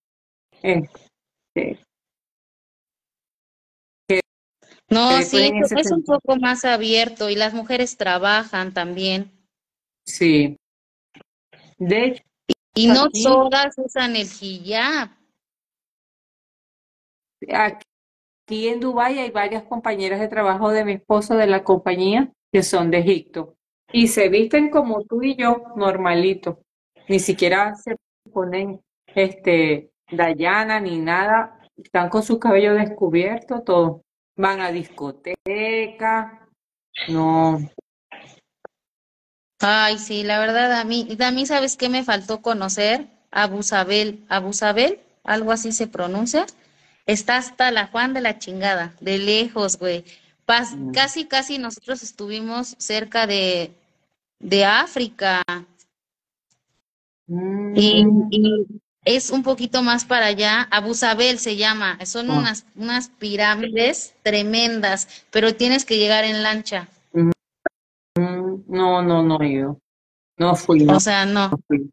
este, No, que sí, es, es un poco más abierto y las mujeres trabajan también. Sí. De hecho, Y no aquí, todas usan el hijab. aquí en Dubái hay varias compañeras de trabajo de mi esposo de la compañía que son de Egipto y se visten como tú y yo, normalito. Ni siquiera se ponen este Dayana ni nada, están con su cabello descubierto, todo. Van a discoteca, no. Ay, sí, la verdad, a mí, a mí, ¿sabes qué me faltó conocer? Abu Sabel, Abu Sabel, algo así se pronuncia. Está hasta la Juan de la chingada, de lejos, güey. Pas- Mm. casi, casi nosotros estuvimos cerca de, de África y, Mm, y es un poquito más para allá. Abu Sabel se llama, son ah, unas, unas pirámides tremendas, pero tienes que llegar en lancha. mm, no, no, no, yo no fui, no O sea, no.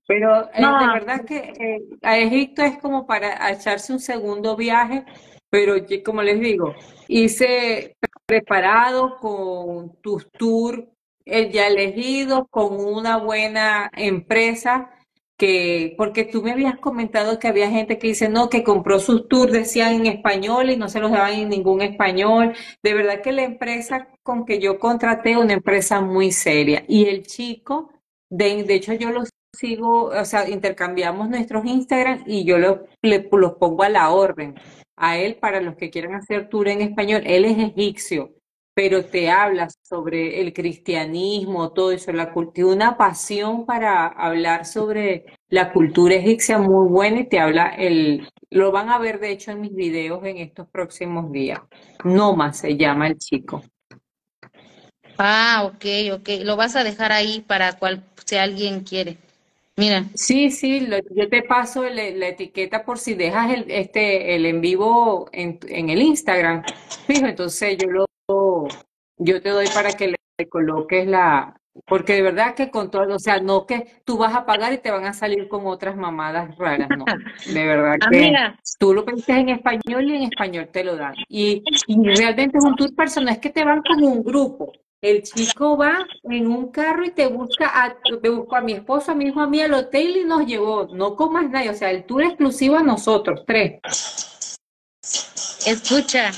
Pero eh, de verdad que eh, a Egipto es como para echarse un segundo viaje, pero yo, como les digo, hice preparado con tus tours eh, ya elegidos, con una buena empresa que, porque tú me habías comentado que había gente que dice, no, que compró sus tours, decían en español y no se los daban en ningún español. De verdad que la empresa con que yo contraté, una empresa muy seria. Y el chico, de, de hecho yo lo sigo, o sea, intercambiamos nuestros Instagram y yo lo- le- los pongo a la orden a él para los que quieran hacer tour en español. Él es egipcio pero te habla sobre el cristianismo, todo eso, la tiene una pasión para hablar sobre la cultura egipcia muy buena y te habla el, lo van a ver de hecho en mis videos en estos próximos días. Noma se llama el chico. Ah, ok, ok. Lo vas a dejar ahí para cual si alguien quiere. Mira. Sí, sí, yo te paso la etiqueta por si dejas el, este, el en vivo en, en el Instagram. Fijo, entonces yo lo, yo te doy para que le coloques la, porque de verdad que con todo, o sea, no que tú vas a pagar y te van a salir con otras mamadas raras, no. De verdad [LAUGHS] que tú lo pediste en español y en español te lo dan. Y, realmente es un tour personal, es que te van como un grupo. El chico va en un carro y te busca a, te busco a mi esposo, a mi hijo, a mí al hotel y nos llevó. No comas nadie, o sea, el tour exclusivo a nosotros, tres. Escucha,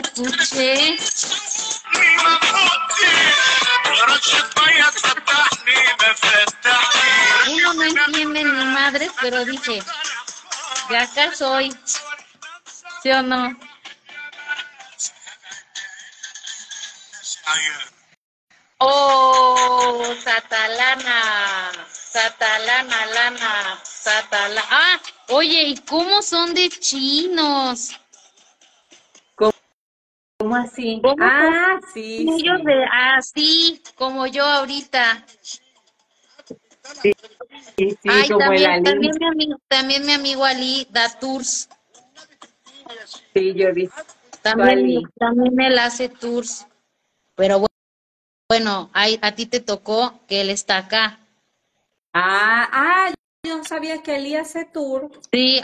escuché. Uno no entiende ni madre, pero dice, de acá soy. ¿Sí o no? Oh, Satalana, Satalana, lana, Satalana. Ah, oye, ¿y cómo son de chinos? ¿Cómo así? ah, sí. Ellos de, así, como yo ahorita. Sí, sí, Ay, como también, el también, mi amigo, también mi amigo Ali da tours. Sí, yo vi. También, también él hace tours. Pero bueno, hay, a ti te tocó que él está acá. Ah, ah, yo no sabía que Ali hace tours. Sí,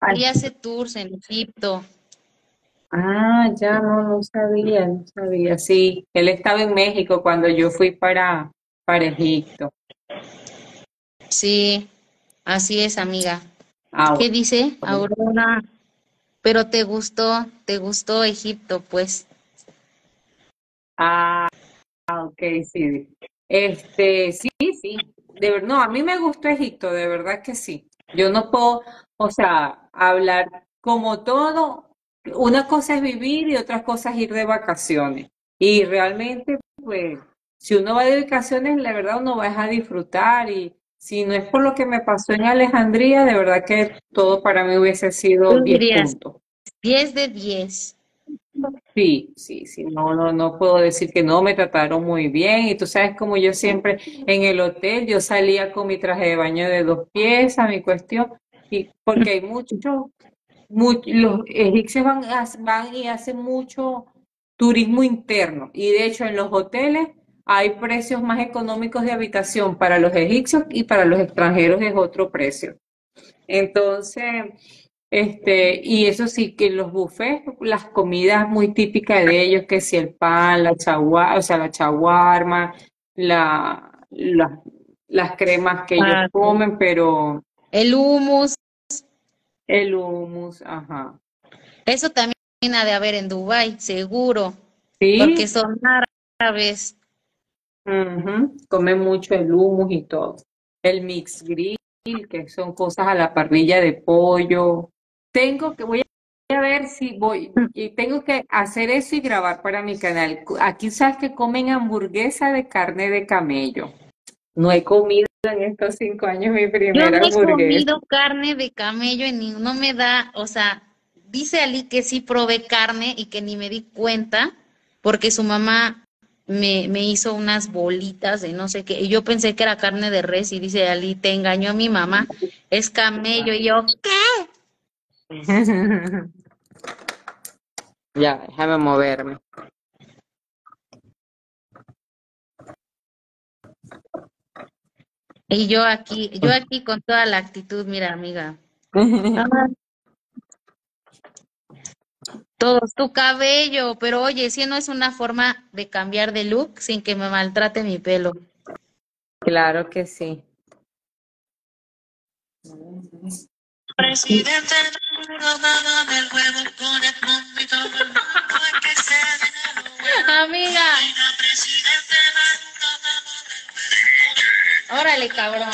Ali hace tours en Egipto. Ah, ya no, no sabía, no sabía. Sí, él estaba en México cuando yo fui para, para Egipto. Sí, así es, amiga. Ah, ¿Qué dice Aurora? Pero te gustó, te gustó Egipto, pues. Ah, ok, sí. Este, sí, sí. De verdad, no, a mí me gustó Egipto, de verdad que sí. Yo no puedo, o sea, hablar como todo, una cosa es vivir y otra cosa es ir de vacaciones. Y realmente, pues, si uno va de vacaciones, la verdad uno va a disfrutar y si no es por lo que me pasó en Alejandría, de verdad que todo para mí hubiese sido 10 puntos. 10 de 10. Sí, sí, sí, no, no, no puedo decir que no, me trataron muy bien y tú sabes como yo siempre en el hotel, yo salía con mi traje de baño de dos piezas, mi cuestión, y porque hay los egipcios van, van y hacen mucho turismo interno. Y de hecho en los hoteles hay precios más económicos de habitación para los egipcios y para los extranjeros es otro precio. Entonces, este, y eso sí que los buffets, las comidas muy típicas de ellos, que si el pan, la chagua, o sea, la chaguarma, la, las cremas que ellos ah, comen, pero el hummus, el humus, ajá. Eso también ha de haber en Dubai, seguro. Sí. Porque son árabes. Come mucho el humus y todo. El mix grill, que son cosas a la parrilla de pollo. Tengo que, voy a ver si voy, y tengo que hacer eso y grabar para mi canal. Aquí sabes que comen hamburguesa de carne de camello. No he comido en estos cinco años mi primera Yo no he comido carne de camello y ni, no me da, o sea, dice Ali que sí probé carne y que ni me di cuenta porque su mamá me, me hizo unas bolitas de no sé qué y yo pensé que era carne de res y dice Ali, te engañó a mi mamá, es camello y yo, ¿qué? [LAUGHS] ya, déjame moverme. Y yo aquí, yo aquí con toda la actitud, mira, amiga. [LAUGHS] Todo tu cabello, pero oye, si no es una forma de cambiar de look sin que me maltrate mi pelo. Claro que sí. Presidente, [LAUGHS] Amiga. Órale, cabrón.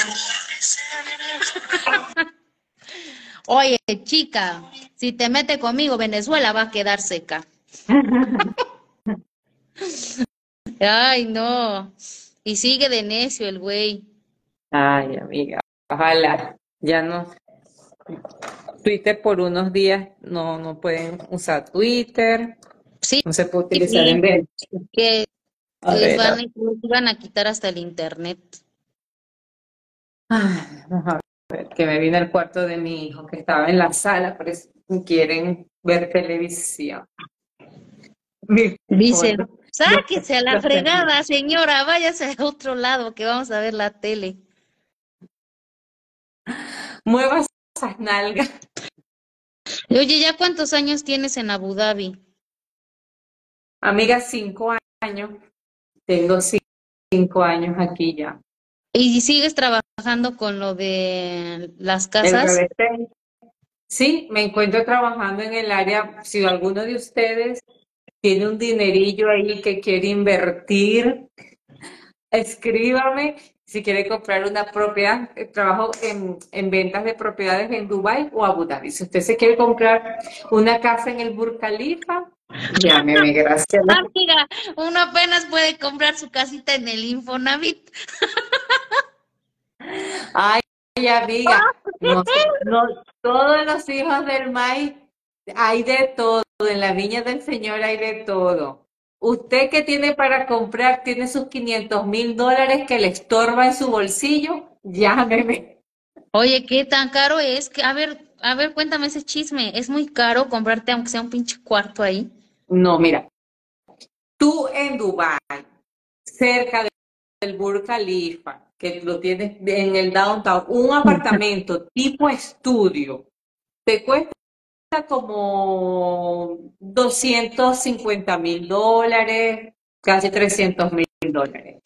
Oye, chica, si te mete conmigo, Venezuela va a quedar seca. Ay, no. Y sigue de necio el güey. Ay, amiga, ojalá. Ya no. Twitter por unos días no, no pueden usar Twitter. Sí, No se puede utilizar sí, en Venezuela. que A les ver, van, a quitar hasta el internet. Ay, vamos a ver, que me vine al cuarto de mi hijo que estaba en la sala, por eso quieren ver televisión. Dice, sáquese a la fregada, señora, váyase a otro lado que vamos a ver la tele. Mueva esas nalgas. Oye, ¿ya cuántos años tienes en Abu Dhabi? Amiga, cinco años. Tengo ci- cinco años aquí ya. ¿Y sigues trabajando con lo de las casas? Sí, me encuentro trabajando en el área. Si alguno de ustedes tiene un dinerillo ahí que quiere invertir, escríbame. Si quiere comprar una propiedad, eh, trabajo en, en ventas de propiedades en Dubái o Abu Dhabi. Si usted se quiere comprar una casa en el Burj Khalifa, llámeme, gracias. Amiga, uno apenas puede comprar su casita en el Infonavit. [LAUGHS] Ay, amiga, no, no, todos los hijos del maíz, hay de todo, en la viña del Señor hay de todo. Usted que tiene para comprar, tiene sus 500 mil dólares que le estorba en su bolsillo, llámeme. Oye, ¿qué tan caro es? Que, a ver, a ver, cuéntame ese chisme. ¿Es muy caro comprarte aunque sea un pinche cuarto ahí? No, mira, tú en Dubái, cerca del Burj Khalifa, que lo tienes en el downtown, un apartamento [LAUGHS] tipo estudio, te cuesta como 250 mil dólares, casi 300 mil dólares.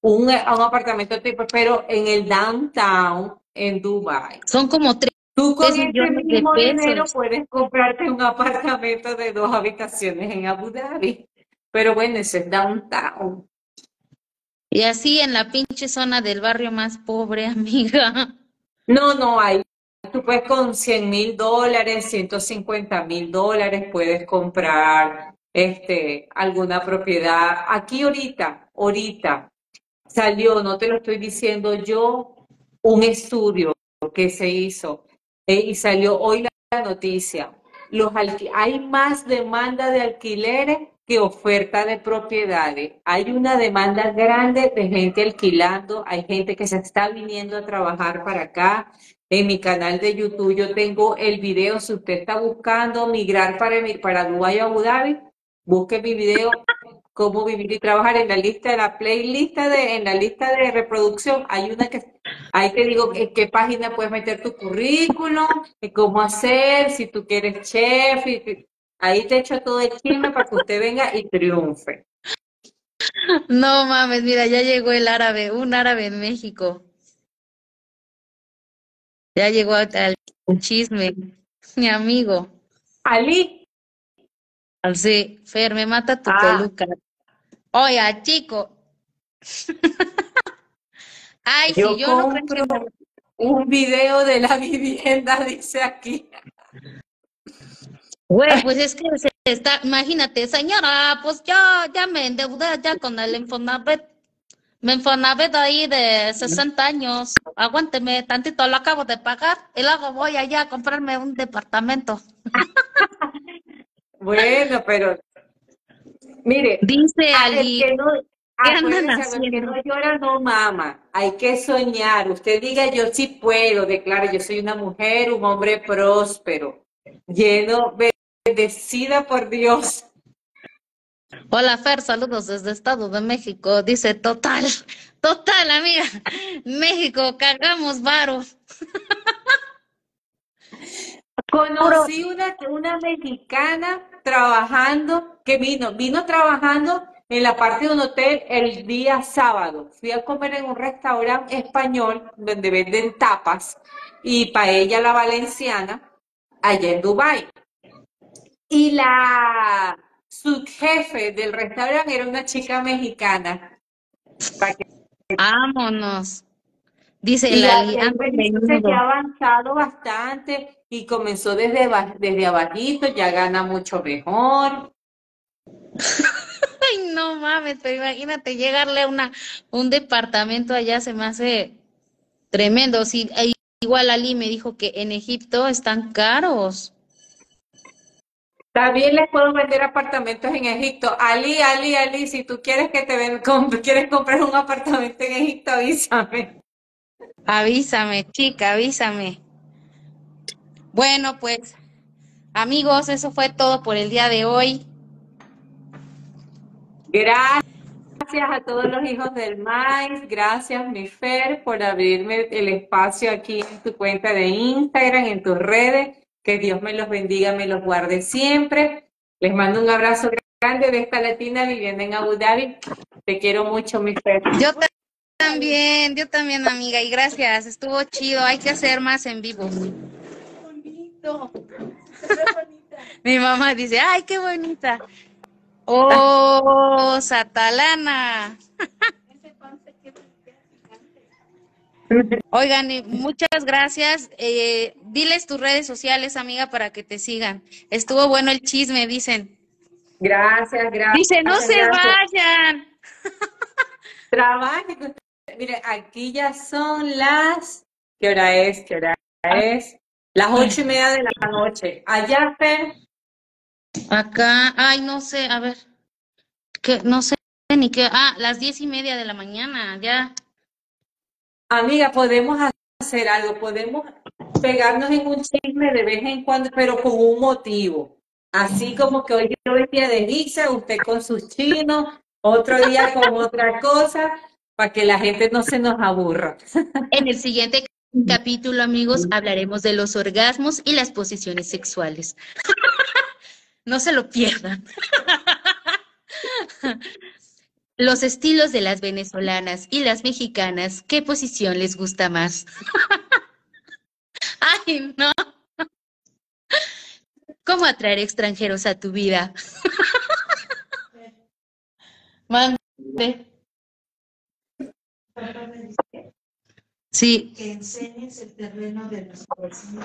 Un, un apartamento tipo, pero en el downtown, en Dubai. Son como tres Tú con ese millones de mismo dinero puedes comprarte un apartamento de dos habitaciones en Abu Dhabi. Pero bueno, ese es downtown. Y así en la pinche zona del barrio más pobre, [LAUGHS] amiga. No, no hay. Tú puedes con 100 mil dólares, 150 mil dólares, puedes comprar este, alguna propiedad. Aquí ahorita, ahorita salió, no te lo estoy diciendo yo, un estudio que se hizo eh, y salió hoy la, noticia. Los hay más demanda de alquileres que oferta de propiedades. Hay una demanda grande de gente alquilando, hay gente que se está viniendo a trabajar para acá. En mi canal de YouTube yo tengo el video, si usted está buscando migrar para, para Dubái o Abu Dhabi, busque mi video cómo vivir y trabajar en la lista de la playlist de, en la lista de reproducción. Hay una que ahí te digo en qué página puedes meter tu currículum, cómo hacer, si tú quieres chef, y- ahí te echo todo el chisme para que usted venga y triunfe. No mames, mira, ya llegó el árabe, un árabe en México. Ya llegó al chisme, mi amigo. Ali, Sí, Fer, me mata tu Ah. peluca. Oiga, chico. Ay, si yo yo no creo que un video de la vivienda, [LAUGHS] dice aquí. Güey, pues es que se está, imagínate, señora, pues yo ya me endeudé ya con el Infonavit. Me Infonavit ahí de 60 años. Aguánteme tantito, lo acabo de pagar y luego voy allá a comprarme un departamento. [LAUGHS] Bueno, pero mire, Dice Ah, Ali, que no, ¿qué andan acuérdese, el que no llora no mama. Hay que soñar. Usted diga, yo sí puedo. Declare, yo soy una mujer, un hombre próspero, lleno, bendecida por Dios. Hola Fer, saludos desde Estado de México. Dice, total, total, amiga. México, cagamos varos. Conocí una, una mexicana trabajando, que vino, vino trabajando en la parte de un hotel el día sábado. Fui a comer en un restaurante español donde venden tapas y paella la valenciana allá en Dubái. Y la subjefe del restaurante era una chica mexicana. Vámonos. Dice Y la la- Ali, el ando beneficio menudo. ya ha avanzado bastante y comenzó desde, desde abajito, ya gana mucho mejor. [LAUGHS] Ay, no mames, pero imagínate llegarle a una, un departamento allá se me hace tremendo. Sí, eh, igual Ali me dijo que en Egipto están caros. También les puedo vender apartamentos en Egipto. Ali, Ali, Ali, si tú quieres que te ven, com- quieres comprar un apartamento en Egipto, avísame. Avísame, chica, avísame. Bueno, pues, amigos, eso fue todo por el día de hoy. Gracias a todos los hijos del maíz. Gracias, mi Fer, por abrirme el espacio aquí en tu cuenta de Instagram, en tus redes. Que Dios me los bendiga, me los guarde siempre. Les mando un abrazo grande de esta latina viviendo en Abu Dhabi. Te quiero mucho, mi Fer. Yo ta- también, yo también, amiga, y gracias, estuvo chido, hay que hacer más en vivo. [LAUGHS] Mi mamá dice, ay, qué bonita. Oh, Satalana. [LAUGHS] Oigan, muchas gracias. Eh, diles tus redes sociales, amiga, para que te sigan. Estuvo bueno el chisme, dicen. Gracias, gracias. Dice, no se gracias. vayan. [LAUGHS] Trabaje. que usted- Mire, aquí ya son las. ¿Qué hora es? ¿Qué hora es? Las ocho y media de la noche. Allá, Fer. Acá, ay, no sé, a ver, que no sé ni qué, ah, las diez y media de la mañana, ya. Amiga, podemos hacer algo, podemos pegarnos en un chisme de vez en cuando, pero con un motivo. Así como que hoy yo vestía de guisa, usted con sus chinos, otro día con otra cosa, para que la gente no se nos aburra. En el siguiente capítulo, amigos, hablaremos de los orgasmos y las posiciones sexuales. [LAUGHS] No se lo pierdan. [LAUGHS] Los estilos de las venezolanas y las mexicanas, ¿qué posición les gusta más? [LAUGHS] Ay, no. ¿Cómo atraer extranjeros a tu vida? [LAUGHS] Mande. Sí, que enseñes el terreno de vecino.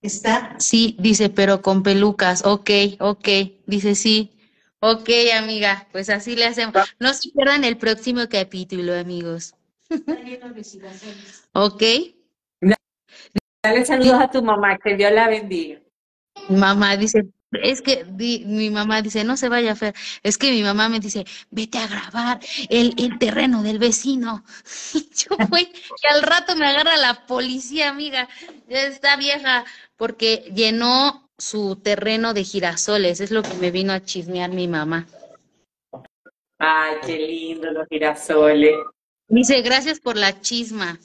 Está sí, dice, pero con pelucas. Ok, ok, dice sí. Ok, amiga, pues así le hacemos. No se pierdan el próximo capítulo, amigos. [LAUGHS] Ok, Dale saludos a tu mamá, que Dios la bendiga. mamá dice, es que di- mi mamá dice, no se vaya a Fer. Es que mi mamá me dice, vete a grabar el, el terreno del vecino. Y [LAUGHS] yo voy, y al rato me agarra la policía, amiga. Ya está vieja, porque llenó su terreno de girasoles. Es lo que me vino a chismear mi mamá. Ay, qué lindo los girasoles. Dice, gracias por la chisma.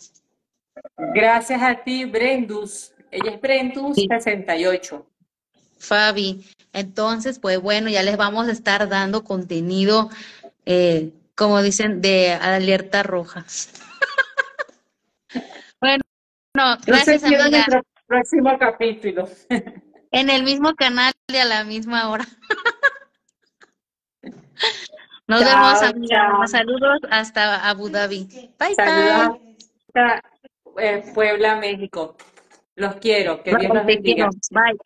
Gracias a ti, Brendus. Ella es Brendus Sí. 68. Fabi. Entonces, pues bueno, ya les vamos a estar dando contenido, eh, como dicen, de alerta roja. [LAUGHS] bueno, no, gracias amiga. nuestro próximo capítulo. [LAUGHS] En el mismo canal y a la misma hora. [LAUGHS] Nos Chao, vemos, chao. Saludos hasta Abu Dhabi. Bye, Saludos bye. hasta eh, Puebla, México. Los quiero. Que Dios los bendiga. Bye.